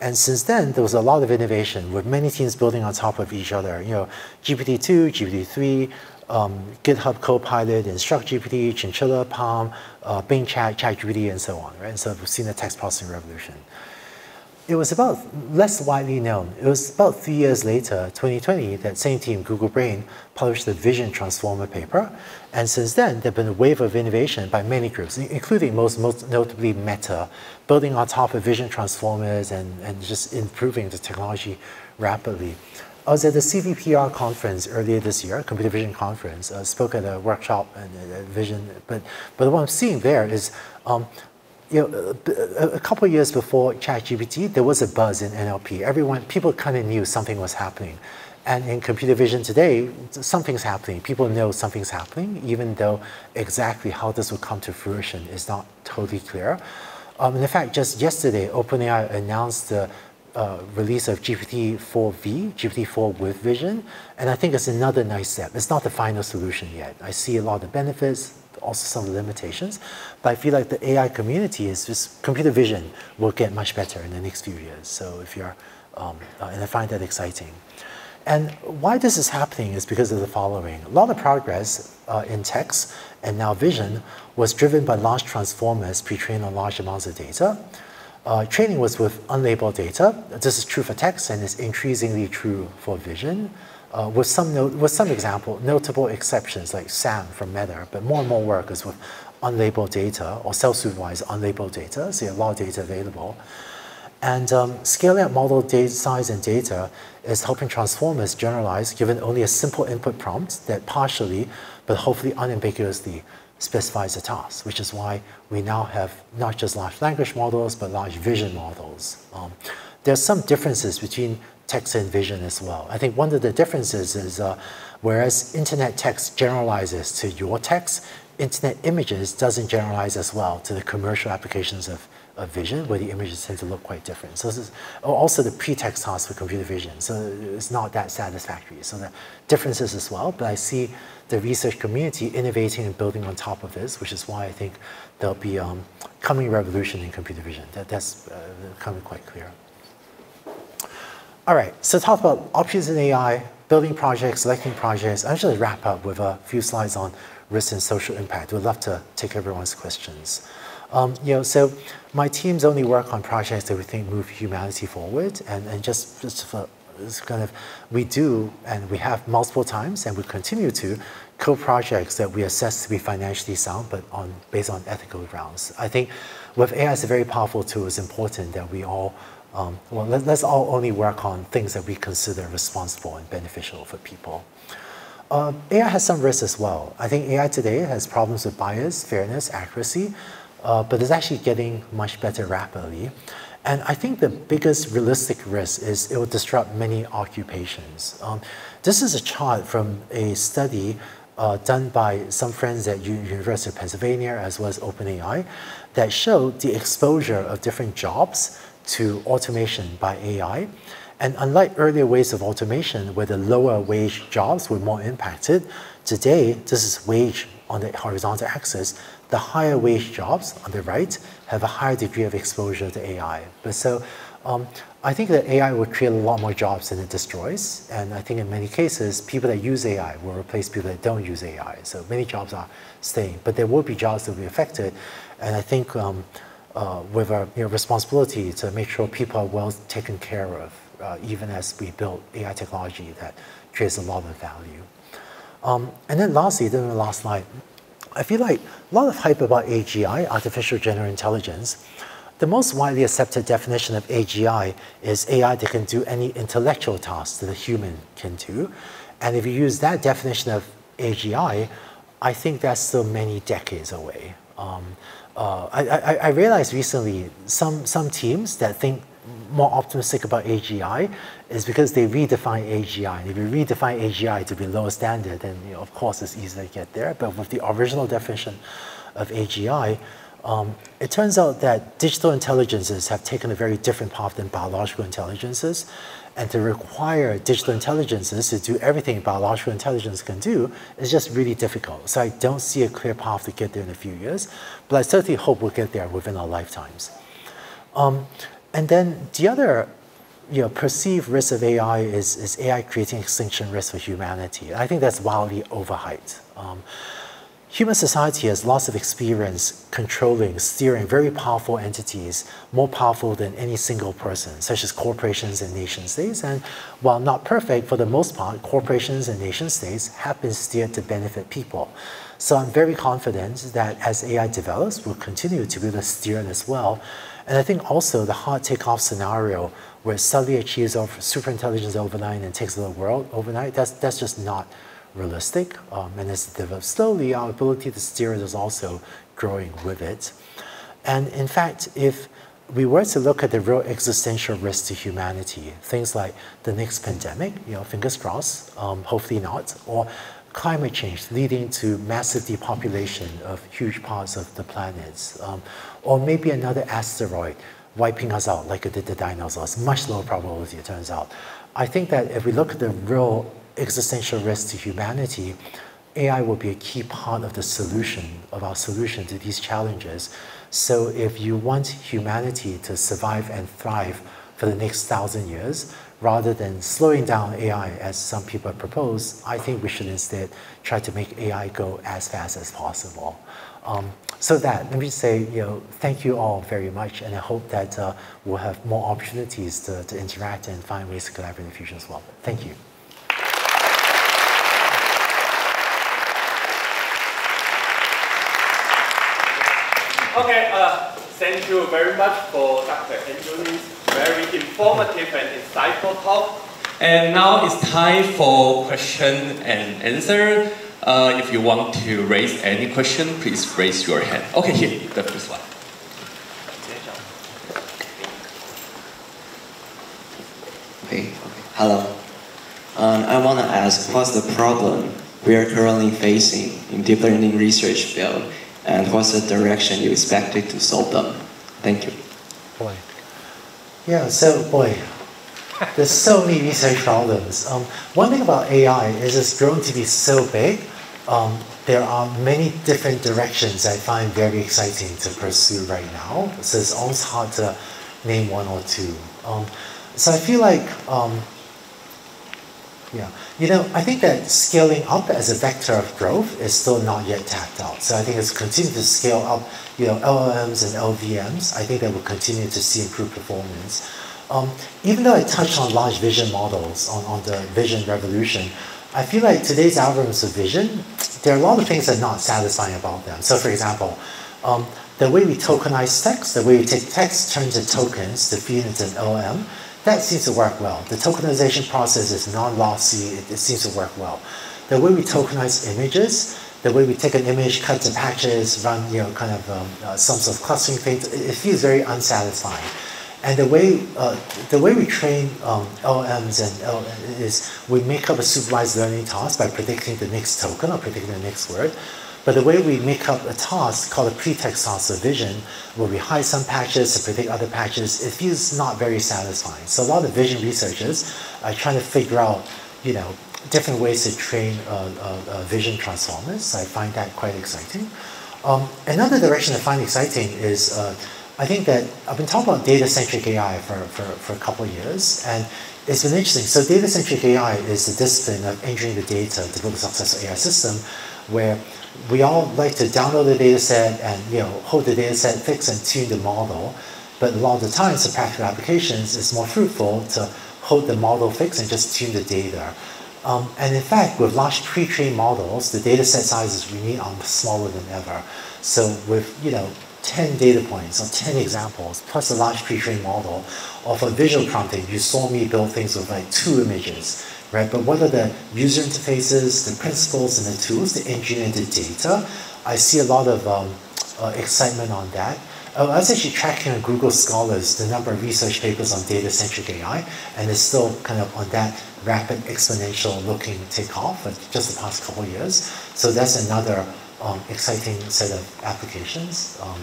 and since then, there was a lot of innovation with many teams building on top of each other. You know, GPT-2, GPT-3, um, GitHub Copilot, InstructGPT, Chinchilla, PaLM, uh, Bing Chat, ChatGPT, and so on. Right? And so we've seen the text processing revolution it was about less widely known. It was about three years later, 2020, that same team, Google Brain, published the Vision Transformer paper. And since then, there has been a wave of innovation by many groups, including most, most notably Meta, building on top of Vision Transformers and, and just improving the technology rapidly. I was at the CVPR conference earlier this year, Computer Vision conference, I spoke at a workshop and uh, Vision, but, but what I'm seeing there is um, you know, a, couple years before ChatGPT, there was a buzz in NLP. Everyone, people kind of knew something was happening. And in computer vision today, something's happening. People know something's happening, even though exactly how this will come to fruition is not totally clear. Um, in fact, just yesterday, OpenAI announced the uh, release of GPT-4v, GPT-4 with vision, and I think it's another nice step. It's not the final solution yet. I see a lot of benefits, also some limitations. But I feel like the AI community is just computer vision will get much better in the next few years. So if you're, um, uh, and I find that exciting. And why this is happening is because of the following. A lot of progress uh, in text and now vision was driven by large transformers pre-trained on large amounts of data. Uh, training was with unlabeled data. This is true for text and is increasingly true for vision uh, with some no, with some example notable exceptions like SAM from Meta, but more and more work is with unlabeled data or self-supervised unlabeled data, so you have a lot of data available. And um, scaling up model data size and data is helping transformers generalize given only a simple input prompt that partially, but hopefully unambiguously specifies a task, which is why we now have not just large language models, but large vision models. Um, there's some differences between text and vision as well. I think one of the differences is uh, whereas internet text generalizes to your text, internet images doesn't generalize as well to the commercial applications of, of vision, where the images tend to look quite different. So this is also the pretext task for computer vision. So it's not that satisfactory. So the differences as well, but I see the research community innovating and building on top of this, which is why I think there'll be um, coming revolution in computer vision. That, that's uh, coming quite clear. All right, so talk about options in AI, building projects, selecting projects. I'll just wrap up with a few slides on risk and social impact. We'd love to take everyone's questions. Um, you know, so my teams only work on projects that we think move humanity forward, and, and just, just for it's kind of we do and we have multiple times and we continue to co-projects that we assess to be financially sound but on based on ethical grounds. I think with AI it's a very powerful tool, it's important that we all um, well, let, us all only work on things that we consider responsible and beneficial for people. Uh, AI has some risks as well. I think AI today has problems with bias, fairness, accuracy, uh, but it's actually getting much better rapidly. And I think the biggest realistic risk is it will disrupt many occupations. Um, this is a chart from a study uh, done by some friends at U University of Pennsylvania as well as OpenAI that showed the exposure of different jobs to automation by AI. And unlike earlier ways of automation where the lower wage jobs were more impacted, today this is wage on the horizontal axis. The higher wage jobs on the right have a higher degree of exposure to AI. But so um, I think that AI will create a lot more jobs than it destroys. And I think in many cases, people that use AI will replace people that don't use AI. So many jobs are staying, but there will be jobs that will be affected. And I think um, uh, with a you know, responsibility to make sure people are well taken care of, uh, even as we build AI technology that creates a lot of value. Um, and then lastly, then the last slide, I feel like a lot of hype about AGI, artificial general intelligence. The most widely accepted definition of AGI is AI that can do any intellectual task that a human can do. And if you use that definition of AGI, I think that's still many decades away. Um, uh, I, I, I, realized recently some, some teams that think more optimistic about AGI is because they redefine AGI. And if you redefine AGI to be lower standard, then you know, of course it's easy to get there. But with the original definition of AGI, um, it turns out that digital intelligences have taken a very different path than biological intelligences. And to require digital intelligences to do everything biological intelligence can do is just really difficult. So I don't see a clear path to get there in a few years, but I certainly hope we'll get there within our lifetimes. Um, and then the other you know, perceived risk of AI is, is AI creating extinction risk for humanity. I think that's wildly overhyped. Um, Human society has lots of experience controlling, steering very powerful entities, more powerful than any single person, such as corporations and nation states. And while not perfect, for the most part, corporations and nation states have been steered to benefit people. So I'm very confident that as AI develops, we'll continue to be able to steer it as well. And I think also the hard takeoff scenario where it suddenly achieves superintelligence overnight and takes the world overnight, that's, that's just not realistic. Um, and as it develops slowly, our ability to steer it is also growing with it. And in fact, if we were to look at the real existential risk to humanity, things like the next pandemic, you know, fingers crossed, um, hopefully not, or climate change leading to massive depopulation of huge parts of the planet, um, or maybe another asteroid wiping us out like it did the dinosaurs, much lower probability, it turns out. I think that if we look at the real existential risk to humanity, AI will be a key part of the solution, of our solution to these challenges. So if you want humanity to survive and thrive for the next thousand years, rather than slowing down AI as some people propose, I think we should instead try to make AI go as fast as possible. Um, so that, let me say, you know, thank you all very much, and I hope that uh, we'll have more opportunities to, to interact and find ways to collaborate in the future as well. Thank you.
Okay, uh, thank you very much for Dr. Andrew's very informative and insightful talk. And now it's time for question and answer. Uh, if you want to raise any question, please raise your hand. Okay, here, the first one.
Okay, hello. Um, I want to ask, what's the problem we are currently facing in deep learning research field and what's the direction you expected to solve them? Thank you.
Boy. Yeah, so, boy, there's so many research problems. Um, one thing about AI is it's grown to be so big. Um, there are many different directions I find very exciting to pursue right now. So it's almost hard to name one or two. Um, so I feel like um, yeah, you know, I think that scaling up as a vector of growth is still not yet tapped out. So I think it's continue to scale up, you know, LLMs and LVMs. I think that will continue to see improved performance. Um, even though I touched on large vision models on, on the vision revolution, I feel like today's algorithms of vision, there are a lot of things that are not satisfying about them. So for example, um, the way we tokenize text, the way we take text, turn into tokens to feed into an LLM, that seems to work well. The tokenization process is non-lossy, it, it, seems to work well. The way we tokenize images, the way we take an image, cut to patches, run you know kind of um, uh, some sort of clustering things, it, it, feels very unsatisfying. And the way uh, the way we train um, LMs and L is we make up a supervised learning task by predicting the next token or predicting the next word. But the way we make up a task called a pretext task of vision, where we hide some patches to predict other patches, it feels not very satisfying. So a lot of vision researchers are trying to figure out, you know, different ways to train uh, uh, uh, vision transformers. I find that quite exciting. Um, another direction I find exciting is uh, I think that I've been talking about data-centric AI for, for, for a couple of years, and it's been interesting. So data-centric AI is the discipline of engineering the data to build a successful AI system where we all like to download the data set and you know hold the data set, fix and tune the model. But a lot of the times, in practical applications, it's more fruitful to hold the model fixed and just tune the data. Um, and in fact, with large pre-trained models, the data set sizes we need are smaller than ever. So with you know 10 data points or 10 examples, plus a large pre-trained model, of a visual prompting, you saw me build things with like two images right? But what are the user interfaces, the principles, and the tools, the engineer the data? I see a lot of um, uh, excitement on that. Oh, I was actually tracking on Google Scholars the number of research papers on data-centric AI, and it's still kind of on that rapid exponential looking takeoff for just the past couple of years. So that's another um, exciting set of applications. Um,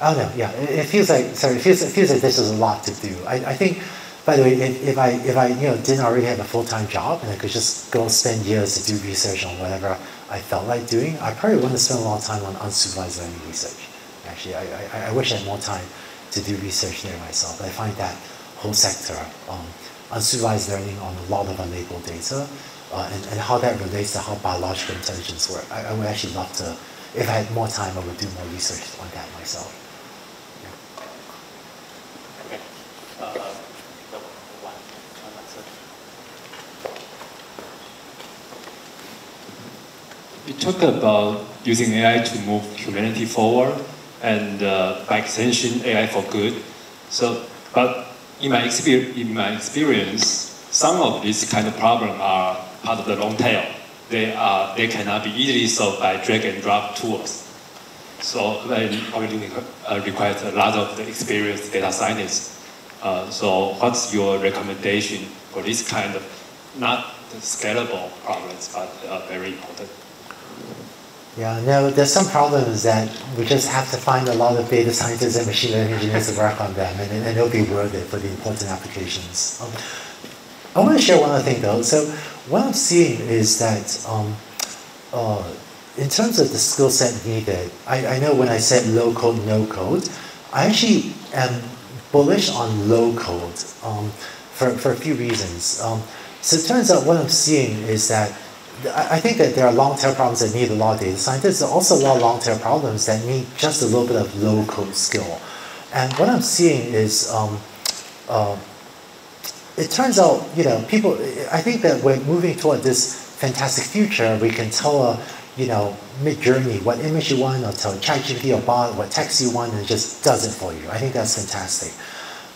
I don't know, yeah, it, it, feels like, sorry, it feels, it feels like this is a lot to do. I, I think, by the way, if, if, I, if I you know, didn't already have a full-time job and I could just go spend years to do research on whatever I felt like doing, I probably wouldn't spend a lot of time on unsupervised learning research. Actually, I, I, I wish I had more time to do research there myself. I find that whole sector, um, unsupervised learning on a lot of unlabeled data, uh, and, and how that relates to how biological intelligence works. I, I would actually love to, if I had more time, I would do more research on that myself.
You talked about using AI to move humanity forward and uh, by extension AI for good. So, but in my, in my experience, some of these kind of problems are part of the long tail. They, are, they cannot be easily solved by drag and drop tools. So they probably requires a lot of the experienced data scientists. Uh, so what's your recommendation for this kind of not scalable problems, but uh, very important?
Yeah, no, there's some problems that we just have to find a lot of data scientists and machine learning engineers to work on them, and, and it'll be worth it for the important applications. Um, I want to share one other thing though. So what I'm seeing is that um, uh, in terms of the skill set needed, I, I know when I said low code, no code, I actually am bullish on low code um, for, for a few reasons. Um, so it turns out what I'm seeing is that I think that there are long-tail problems that need a lot of data scientists. There are also a lot of long-tail problems that need just a little bit of low-code skill. And what I'm seeing is, um, uh, it turns out, you know, people, I think that we're moving toward this fantastic future. We can tell a, you know, Midjourney what image you want, or tell ChatGPT or bot what text you want, and it just does it for you. I think that's fantastic.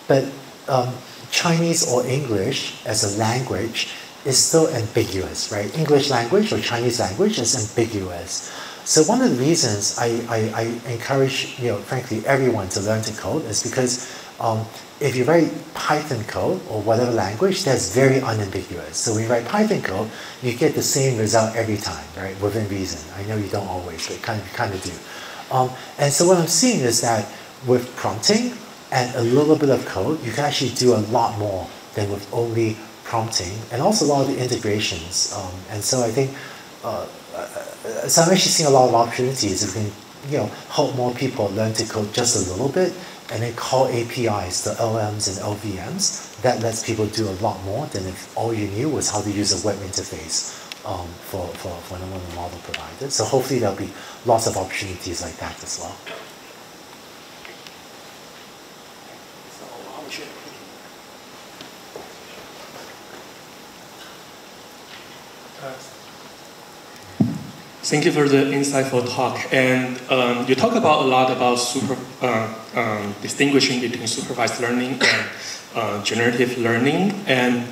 But um, Chinese or English as a language is still ambiguous, right? English language or Chinese language is ambiguous. So one of the reasons I, I, I encourage, you know, frankly, everyone to learn to code is because um, if you write Python code or whatever language, that's very unambiguous. So when you write Python code, you get the same result every time, right? Within reason. I know you don't always, but kind of, kind of do. Um, and so what I'm seeing is that with prompting and a little bit of code, you can actually do a lot more than with only prompting, and also a lot of the integrations. Um, and so I think, uh, uh, so I'm actually seeing a lot of opportunities. If we can, you know, help more people learn to code just a little bit, and then call APIs, the LMs and LVMs, that lets people do a lot more than if all you knew was how to use a web interface um, for, for, for the model providers. So hopefully there'll be lots of opportunities like that as well.
Thank you for the insightful talk. And um, you talk about a lot about super, uh, um, distinguishing between supervised learning and uh, generative learning. And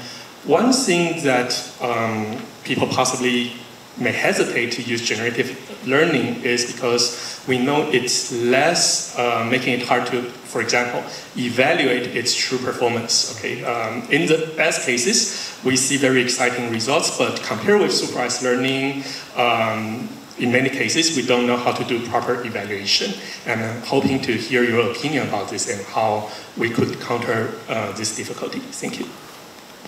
one thing that um, people possibly may hesitate to use generative learning is because we know it's less uh, making it hard to, for example, evaluate its true performance. Okay, um, in the best cases, we see very exciting results, but compared with supervised learning, um, in many cases, we don't know how to do proper evaluation. And I'm hoping to hear your opinion about this and how we could counter uh, this difficulty. Thank you.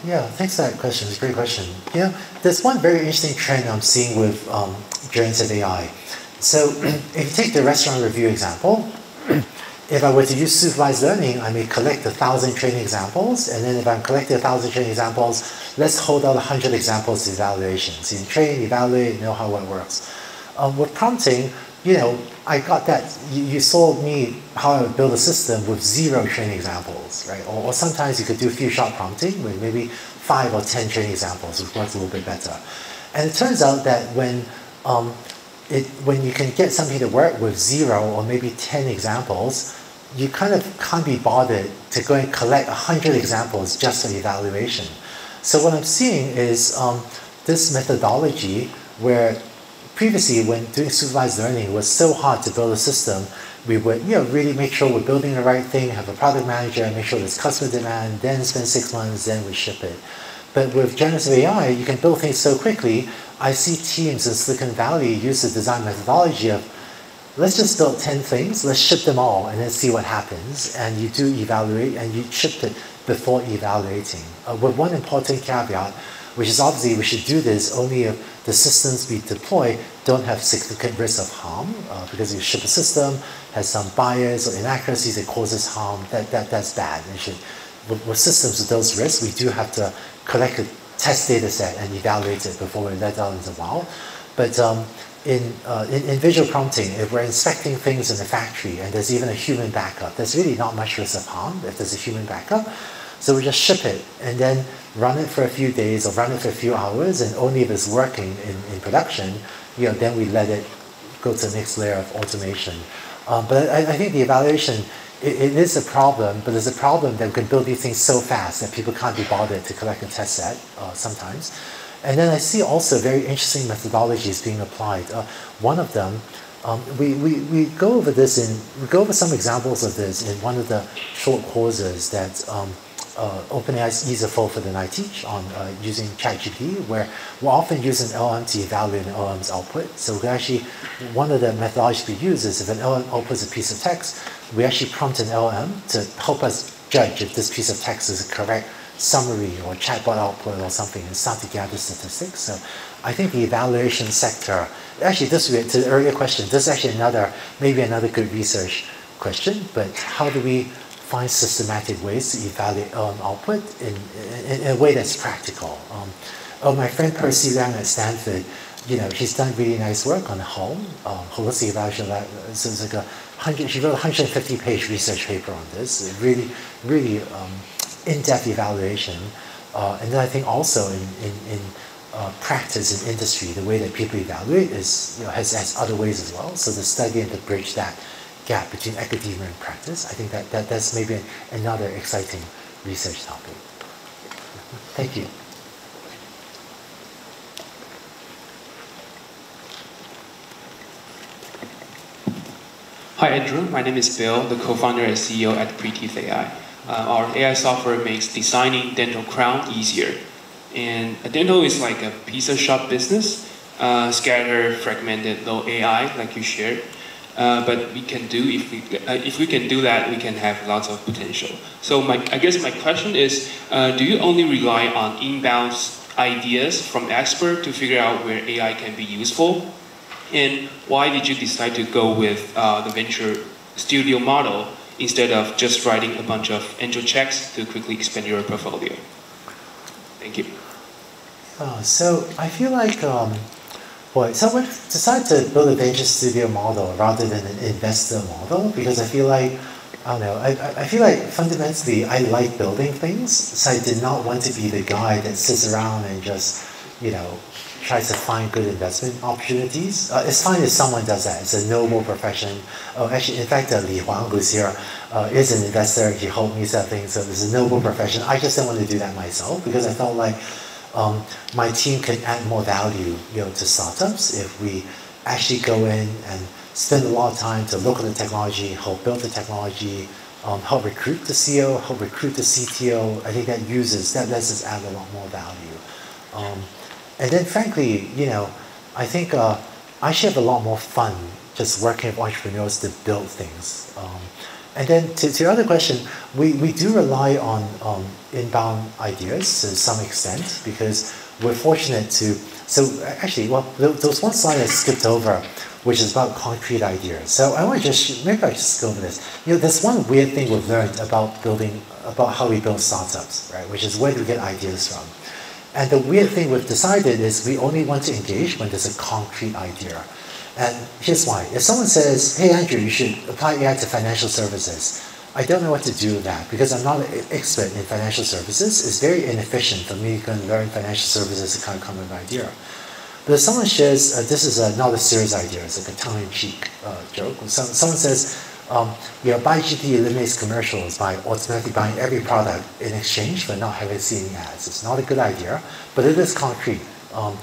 Yeah, thanks for that question. It's a great question. Yeah, there's one very interesting trend I'm seeing with um, generative AI. So if you take the restaurant review example, if I were to use supervised learning, I may collect a thousand training examples, and then if I'm collecting a thousand training examples, let's hold out a hundred examples to evaluation. So you train, evaluate, know how it works. Um, with prompting, you know, I got that, you, you saw me how I would build a system with zero training examples, right? Or, or sometimes you could do a few-shot prompting with maybe five or 10 training examples, which works a little bit better. And it turns out that when, um, it, when you can get something to work with zero or maybe 10 examples, you kind of can't be bothered to go and collect 100 examples just for evaluation. So what I'm seeing is um, this methodology where previously when doing supervised learning it was so hard to build a system we would you know really make sure we're building the right thing, have a product manager, and make sure there's customer demand, then spend six months, then we ship it. But with generative AI, you can build things so quickly. I see teams in Silicon Valley use the design methodology of let's just build 10 things, let's ship them all and then see what happens. And you do evaluate and you ship it before evaluating. Uh, with one important caveat, which is obviously we should do this only if the systems we deploy don't have significant risk of harm, uh, because you ship a system, has some bias or inaccuracies that causes harm, that, that, that's bad. And should, with, with systems with those risks, we do have to collect a test data set and evaluate it before we let out into the wild. But um, in, uh, in, in, visual prompting, if we're inspecting things in the factory and there's even a human backup, there's really not much risk of harm if there's a human backup. So we just ship it and then run it for a few days or run it for a few hours, and only if it's working in, in production, you know, then we let it go to the next layer of automation. Um, but I, I, think the evaluation, it, it is a problem, but there's a problem that we can build these things so fast that people can't be bothered to collect a test set uh, sometimes. And then I see also very interesting methodologies being applied. Uh, one of them, um, we, we, we go over this in, we go over some examples of this in one of the short courses that um, uh, OpenAI's Isa Fulford the night teach on uh, using ChatGPT, where we often use an LM to evaluate an LM's output. So we actually, one of the methodologies we use is if an LM outputs a piece of text, we actually prompt an LM to help us judge if this piece of text is a correct summary or chatbot output or something and start to gather statistics. So I think the evaluation sector, actually this to the earlier question, this is actually another, maybe another good research question, but how do we find systematic ways to evaluate um, output in, in, in, a way that's practical? Um, oh, my friend Percy Liang at Stanford, you know, he's done really nice work on HELM, um, holistic evaluation. So it's like a hundred, she wrote a 150 page research paper on this. Really, really um, in-depth evaluation. Uh, and then I think also in, in, in uh, practice in industry, the way that people evaluate is, you know, has, has other ways as well. So the study and to bridge that gap between academia and practice, I think that, that that's maybe another exciting research topic. Thank you.
Hi Andrew, my name is Bill, the co-founder and CEO at Preteeth AI uh, our AI software makes designing dental crown easier. And a dental is like a pizza shop business, uh, scattered, fragmented, low AI, like you shared. Uh, but we can do if we uh, if we can do that, we can have lots of potential. So my I guess my question is, uh, do you only rely on inbound ideas from experts to figure out where AI can be useful? And why did you decide to go with uh, the venture studio model instead of just writing a bunch of angel checks to quickly expand your portfolio. Thank you.
Oh, so I feel like, um, boy, so we decided to build a venture studio model rather than an investor model because I feel like, I don't know, I, I feel like fundamentally I like building things, so I did not want to be the guy that sits around and just, you know, tries to find good investment opportunities. Uh, it's fine if someone does that. It's a noble profession. Oh, actually, in fact, uh, Li Huang, who's here, uh, is an investor. He helped me set things. So it's a noble profession. I just didn't want to do that myself because I felt like um, my team can add more value, you know, to startups if we actually go in and spend a lot of time to look at the technology, help build the technology, um, help recruit the CEO, help recruit the CTO. I think that uses that lets us add a lot more value. Um, and then frankly, you know, I think uh, I should have a lot more fun just working with entrepreneurs to build things. Um, and then to, to your other question, we, we do rely on um, inbound ideas to some extent because we're fortunate to, so actually, well, there, there was one slide I skipped over, which is about concrete ideas. So I want to just, maybe I just go over this. You know, there's one weird thing we've learned about building, about how we build startups, right? Which is where do we get ideas from? And the weird thing we've decided is we only want to engage when there's a concrete idea. And here's why. If someone says, hey Andrew, you should apply AI to financial services, I don't know what to do with that because I'm not an expert in financial services. It's very inefficient for me to learn financial services kind of an idea. But if someone shares, uh, this is a, not a serious idea, it's like a tongue-in-cheek uh, joke. Some, someone says, um, you know, BuyGPT eliminates commercials by automatically buying every product in exchange for not having seen ads. It's not a good idea, but it is concrete. Um,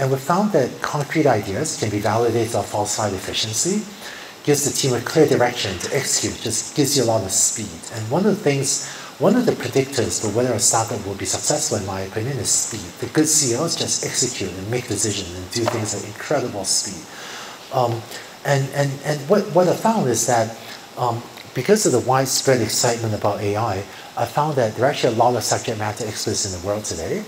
and we found that concrete ideas can be validated or falsified efficiently. gives the team a clear direction to execute, just gives you a lot of speed. And one of the things, one of the predictors for whether a startup will be successful, in my opinion, is speed. The good CEOs just execute and make decisions and do things at incredible speed. Um, and and, and what, what I found is that um, because of the widespread excitement about AI, I found that there are actually a lot of subject matter experts in the world today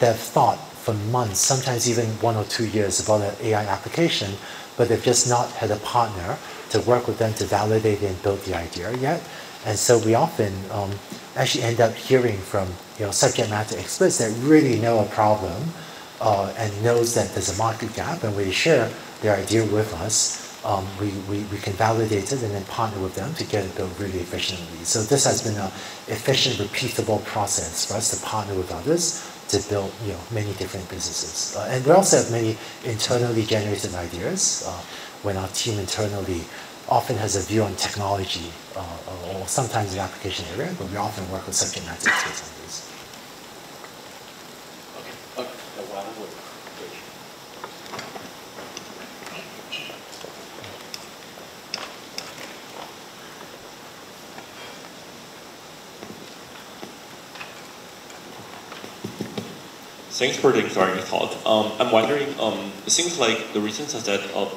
that have thought for months, sometimes even one or two years about an AI application, but they've just not had a partner to work with them to validate and build the idea yet. And so we often um, actually end up hearing from you know subject matter experts that really know a problem uh, and knows that there's a market gap, and we share their idea with us. Um, we, we, we can validate it and then partner with them to get it built really efficiently. So this has been an efficient, repeatable process for us to partner with others to build you know, many different businesses. Uh, and we also have many internally generated ideas uh, when our team internally often has a view on technology uh, or sometimes the application area, but we often work with subject matter experts on this.
Thanks for the inspiring talk. Um, I'm wondering, um, it seems like the recent is of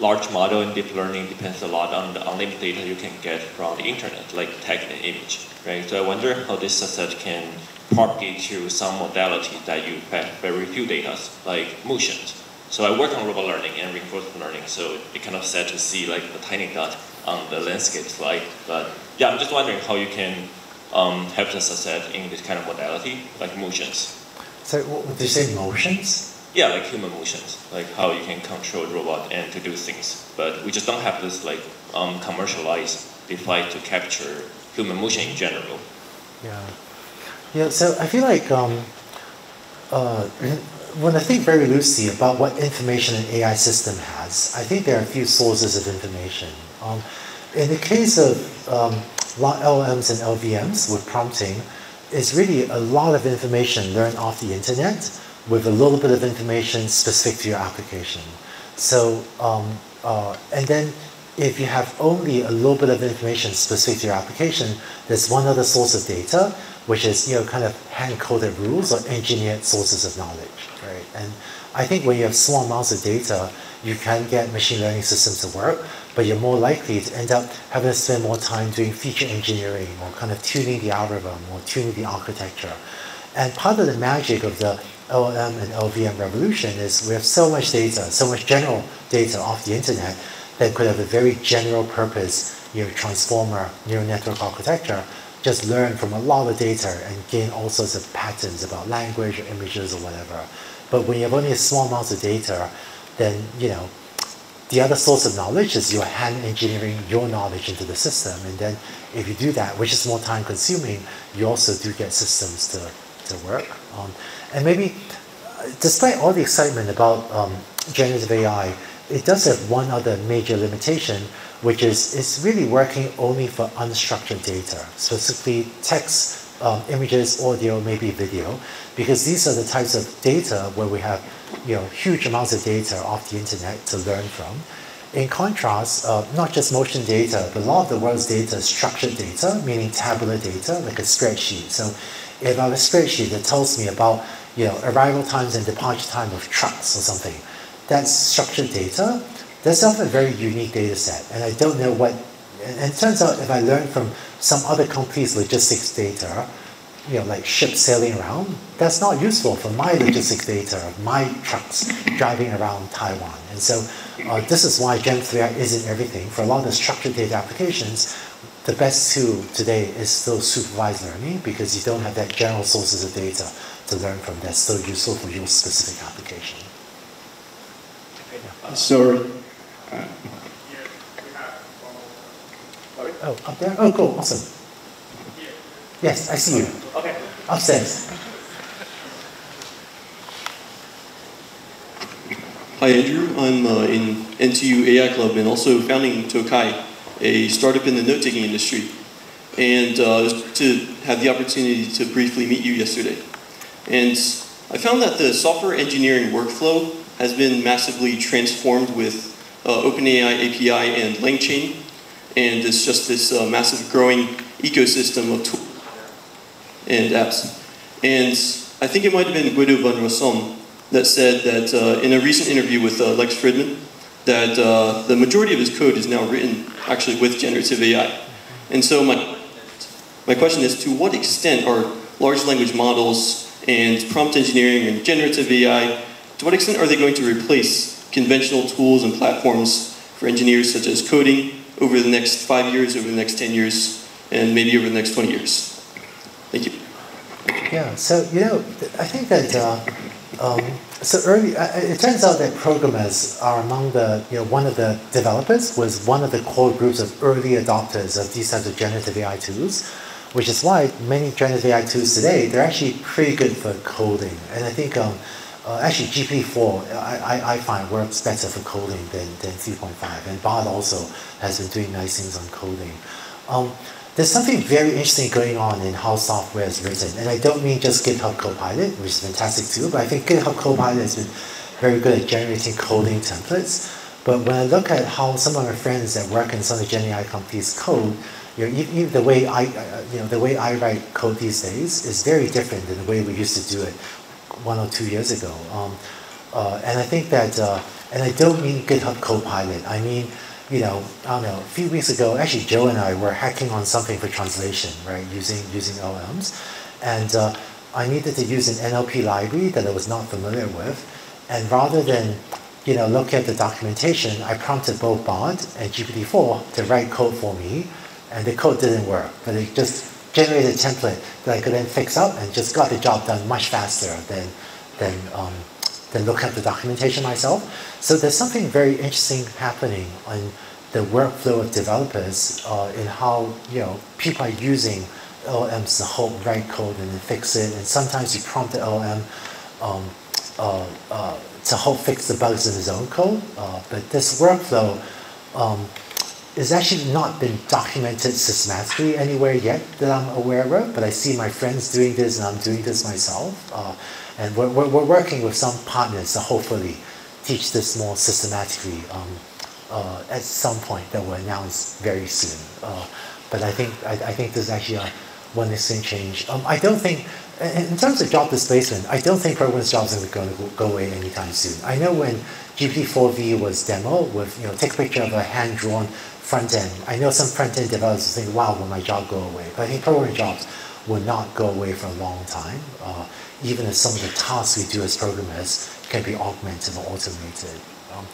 large model in deep learning depends a lot on the unlimited data you can get from the internet, like text and image, right? So I wonder how this set can propagate to some modality that you have very few data, like motions. So I work on robot learning and reinforcement learning, so it kind of sad to see like the tiny dot on the landscape slide. But yeah, I'm just wondering how you can um, have the set in this kind of modality, like motions.
So what you say motions?
Yeah, like human motions, like how you can control robot and to do things. But we just don't have this like um, commercialized device to capture human motion in general.
Yeah, yeah. So I feel like um, uh, when I think very loosely about what information an AI system has, I think there are a few sources of information. Um, in the case of um, LLMs and LVMs with prompting, it's really a lot of information learned off the internet with a little bit of information specific to your application. So, um, uh, and then if you have only a little bit of information specific to your application, there's one other source of data, which is you know kind of hand-coded rules or engineered sources of knowledge, right? And I think when you have small amounts of data, you can get machine learning systems to work, but you're more likely to end up having to spend more time doing feature engineering or kind of tuning the algorithm or tuning the architecture. And part of the magic of the LLM and LVM revolution is we have so much data, so much general data off the internet that could have a very general purpose, you know, transformer neural network architecture, just learn from a lot of data and gain all sorts of patterns about language or images or whatever. But when you have only a small amount of data, then you know the other source of knowledge is you're hand engineering your knowledge into the system. And then if you do that, which is more time consuming, you also do get systems to, to work. Um, and maybe, despite all the excitement about um, generative AI, it does have one other major limitation, which is it's really working only for unstructured data, specifically text, um, images, audio, maybe video, because these are the types of data where we have you know, huge amounts of data off the internet to learn from. In contrast, uh, not just motion data, but a lot of the world's data is structured data, meaning tabular data, like a spreadsheet. So if I have a spreadsheet that tells me about you know, arrival times and departure time of trucks or something, that's structured data. That's often a very unique data set, and I don't know what, and it turns out if I learn from some other company's logistics data, you know, like ships sailing around, that's not useful for my logistic data of my trucks driving around Taiwan. And so uh, this is why Gen AI isn't everything. For a lot of the structured data applications, the best tool today is still supervised learning because you don't have that general sources of data to learn from that's still useful for your specific application.
Yeah. So, uh,
oh, up there? Oh, cool, awesome. Yes, I see you.
Okay.
Upstairs.
Hi, Andrew. I'm uh, in NTU AI Club and also founding Tokai, a startup in the note-taking industry. And uh, to have the opportunity to briefly meet you yesterday. And I found that the software engineering workflow has been massively transformed with uh, OpenAI API and LangChain, and it's just this uh, massive growing ecosystem of tools and apps. And I think it might have been Guido van Rossum that said that uh, in a recent interview with uh, Lex Fridman, that uh, the majority of his code is now written actually with generative AI. And so my, my question is, to what extent are large language models and prompt engineering and generative AI, to what extent are they going to replace conventional tools and platforms for engineers such as coding over the next five years, over the next 10 years, and maybe over the next 20 years? Thank you.
Yeah, so, you know, I think that, uh, um, so early, uh, it turns out that programmers are among the, you know, one of the developers was one of the core groups of early adopters of these types of generative AI tools, which is why many generative AI tools today, they're actually pretty good for coding. And I think, um, uh, actually GPT-4, I, I, I, find works better for coding than, than 3.5. And Bard also has been doing nice things on coding. Um, there's something very interesting going on in how software is written. And I don't mean just GitHub Copilot, which is fantastic too, but I think GitHub Copilot has been very good at generating coding templates. But when I look at how some of my friends that work in some of the Gen AI companies code, you know, even the way I, uh, you know, the way I write code these days is very different than the way we used to do it one or two years ago. Um, uh, and I think that, uh, and I don't mean GitHub Copilot. I mean you know, I don't know, a few weeks ago, actually Joe and I were hacking on something for translation, right, using, using LMs. And uh, I needed to use an NLP library that I was not familiar with. And rather than, you know, look at the documentation, I prompted both Bard and GPT-4 to write code for me. And the code didn't work, but it just generated a template that I could then fix up and just got the job done much faster than, than um, then look at the documentation myself. So there's something very interesting happening on the workflow of developers uh, in how you know people are using LLMs to help write code and then fix it. And sometimes you prompt the LLM um, uh, uh, to help fix the bugs in his own code. Uh, but this workflow um, has actually not been documented systematically anywhere yet that I'm aware of. But I see my friends doing this, and I'm doing this myself. And we're, we're, we're, working with some partners to hopefully teach this more systematically um, uh, at some point that will announce very soon. Uh, but I think, I, I, think there's actually a one interesting change. Um, I don't think, in terms of job displacement, I don't think programmers' jobs are going to go away anytime soon. I know when GPT-4v was demoed with, you know, take a picture of a hand-drawn front end. I know some front end developers think, wow, will my job go away? But I think programming jobs will not go away for a long time. Uh, even if some of the tasks we do as programmers can be augmented or automated. Um,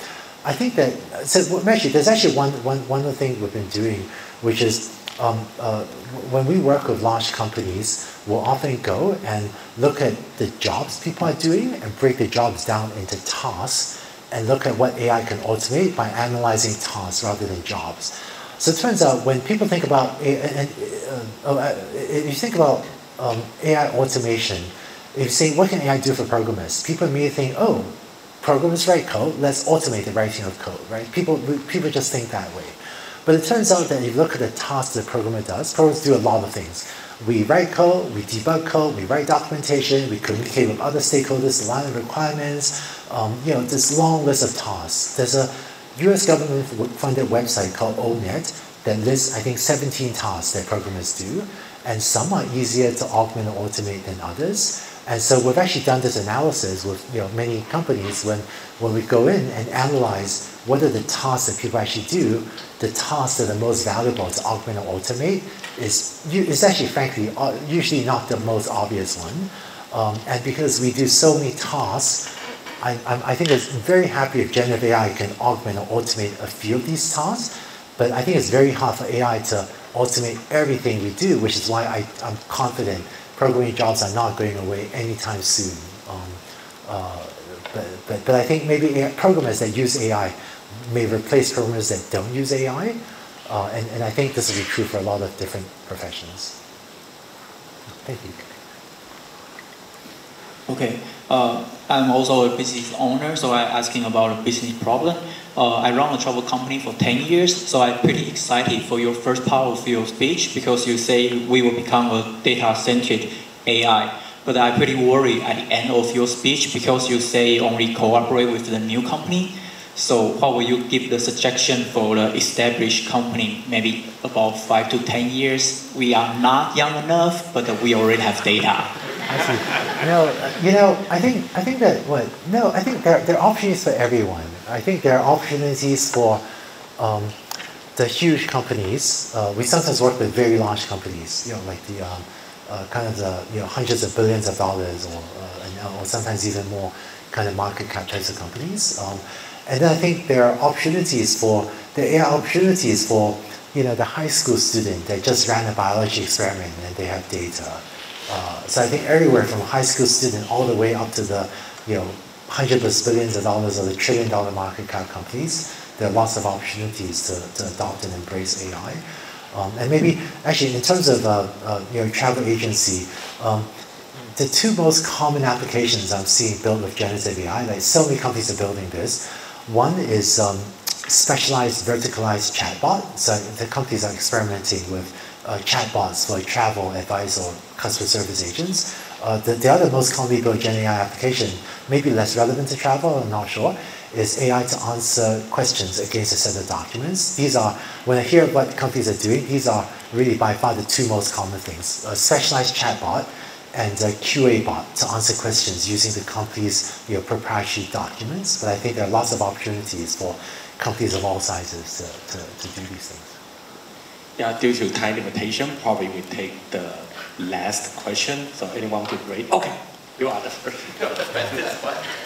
I think that, so actually, there's actually one, one, one other thing we've been doing, which is um, uh, when we work with large companies, we'll often go and look at the jobs people are doing and break the jobs down into tasks and look at what AI can automate by analyzing tasks rather than jobs. So it turns out when people think about, uh, uh, if you think about um, AI automation, if you say, what can AI do for programmers? People immediately think, oh, programmers write code, let's automate the writing of code, right? People, people just think that way. But it turns out that if you look at the tasks the programmer does, programmers do a lot of things. We write code, we debug code, we write documentation, we communicate with other stakeholders, align requirements, um, you know, this long list of tasks. There's a US government-funded website called O*NET that lists, I think, 17 tasks that programmers do, and some are easier to augment or automate than others. And so we've actually done this analysis with you know, many companies when, when we go in and analyze what are the tasks that people actually do, the tasks that are most valuable to augment or automate is, is actually frankly uh, usually not the most obvious one. Um, and because we do so many tasks, I, I, think it's very happy if generative AI can augment or automate a few of these tasks, but I think it's very hard for AI to automate everything we do, which is why I, I'm confident programming jobs are not going away anytime soon. Um, uh, but, but, but I think maybe programmers that use AI may replace programmers that don't use AI. Uh, and, and I think this will be true for a lot of different professions. Thank you.
Okay. Uh, I'm also a business owner, so I'm asking about a business problem. Uh, I run a travel company for 10 years, so I'm pretty excited for your first part of your speech because you say we will become a data-centric AI. But I'm pretty worried at the end of your speech because you say only cooperate with the new company. So what will you give the suggestion for the established company, maybe about five to 10 years? We are not young enough, but we already have data.
I see. No, you know, I think I think that what no, I think there there are opportunities for everyone. I think there are opportunities for um, the huge companies. Uh, we sometimes work with very large companies, you know, like the um, uh, kind of the you know hundreds of billions of dollars, or uh, or sometimes even more kind of market cap types of companies. Um, and then I think there are opportunities for, there are opportunities for, you know, the high school student that just ran a biology experiment and they have data. Uh, so I think everywhere from high school student all the way up to the, you know, hundreds of billions of dollars or the trillion dollar market cap companies, there are lots of opportunities to, to adopt and embrace AI. Um, and maybe, actually, in terms of uh, uh, you know, travel agency, um, the two most common applications I'm seeing built with generative AI, like so many companies are building this, one is um, specialized verticalized chatbot. So the companies are experimenting with uh, chatbots for travel advice or customer service agents. Uh, the, the other most commonly built Gen AI application, maybe less relevant to travel, I'm not sure, is AI to answer questions against a set of documents. These are, when I hear what companies are doing, these are really by far the two most common things. A specialized chatbot and a QA bot to answer questions using the company's you know, proprietary documents. But I think there are lots of opportunities for companies of all sizes to, to, to do these things.
Yeah, due to time limitation, probably we take the last question. So anyone could raise? Okay, you are the first.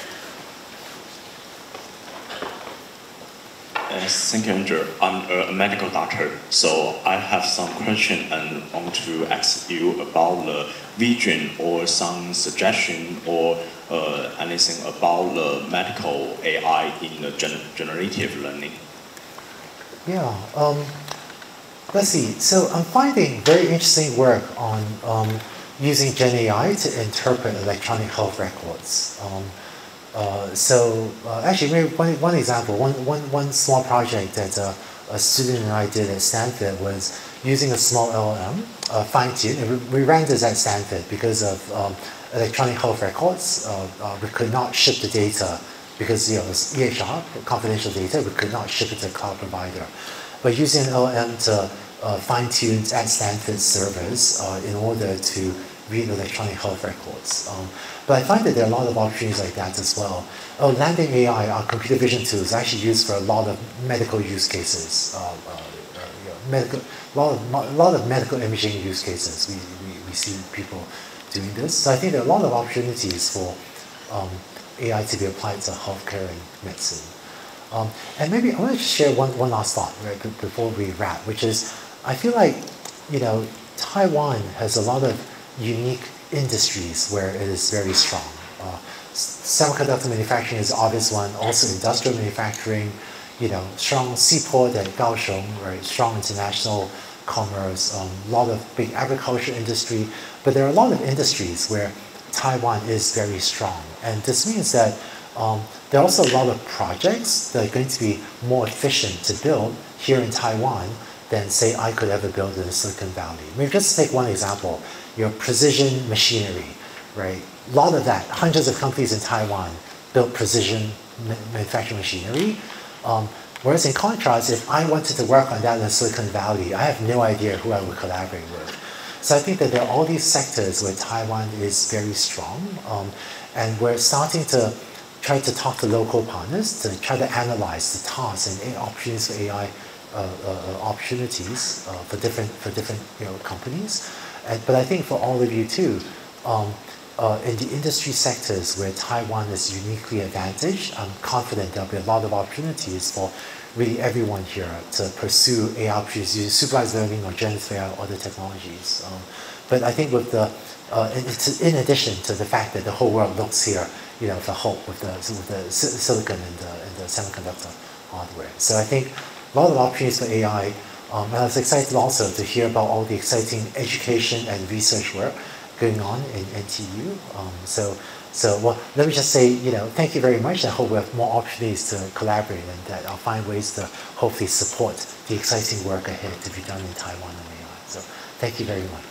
Uh, thank you, Andrew. I'm a medical doctor, so I have some question and want to ask you about the vision or some suggestion or uh, anything about the medical AI in the gen generative learning.
Yeah. Um, let's see. So I'm finding very interesting work on um, using Gen AI to interpret electronic health records. Um, uh, so uh, actually, maybe one, one example, one, one, one small project that uh, a student and I did at Stanford was using a small LLM, uh, fine-tuned. We, we ran this at Stanford because of um, electronic health records. Uh, uh, we could not ship the data because you know, it's EHR, confidential data, we could not ship it to a cloud provider. But using LLM to fine-tune at Stanford servers in order to read electronic health records. Um, but I find that there are a lot of opportunities like that as well. Oh, Landing AI, our computer vision tools, actually used for a lot of medical use cases. Uh, uh, you know, medical, a lot of, a lot of medical imaging use cases. We, we, we see people doing this. So I think there are a lot of opportunities for um, AI to be applied to healthcare and medicine. Um, and maybe I want to share one, one last thought right, before we wrap, which is I feel like, you know, Taiwan has a lot of unique industries where it is very strong. Uh, semiconductor manufacturing is obvious one, also industrial manufacturing, you know, strong seaport at Kaohsiung, right, strong international commerce, a um, lot of big agriculture industry, but there are a lot of industries where Taiwan is very strong. And this means that um, there are also a lot of projects that are going to be more efficient to build here in Taiwan than say I could ever build in Silicon Valley. Maybe just take one example your precision machinery, right? A lot of that, hundreds of companies in Taiwan built precision manufacturing machinery. Um, whereas in contrast, if I wanted to work on that in Silicon Valley, I have no idea who I would collaborate with. So I think that there are all these sectors where Taiwan is very strong, um, and we're starting to try to talk to local partners to try to analyze the tasks and opportunities for AI uh, uh, opportunities uh, for different for different you know companies. And, but I think for all of you too, um, uh, in the industry sectors where Taiwan is uniquely advantaged, I'm confident there'll be a lot of opportunities for really everyone here to pursue AI opportunities supervised learning or generative AI or other technologies. Um, but I think with the, uh, in, in, addition to the fact that the whole world looks here, you know, for hope with the, with the silicon and the, and the semiconductor hardware. So I think a lot of opportunities for AI um, and I was excited also to hear about all the exciting education and research work going on in NTU. Um, so, so well, let me just say, you know, thank you very much. I hope we have more opportunities to collaborate and that I'll find ways to hopefully support the exciting work ahead to be done in Taiwan and AI. So, thank you very much.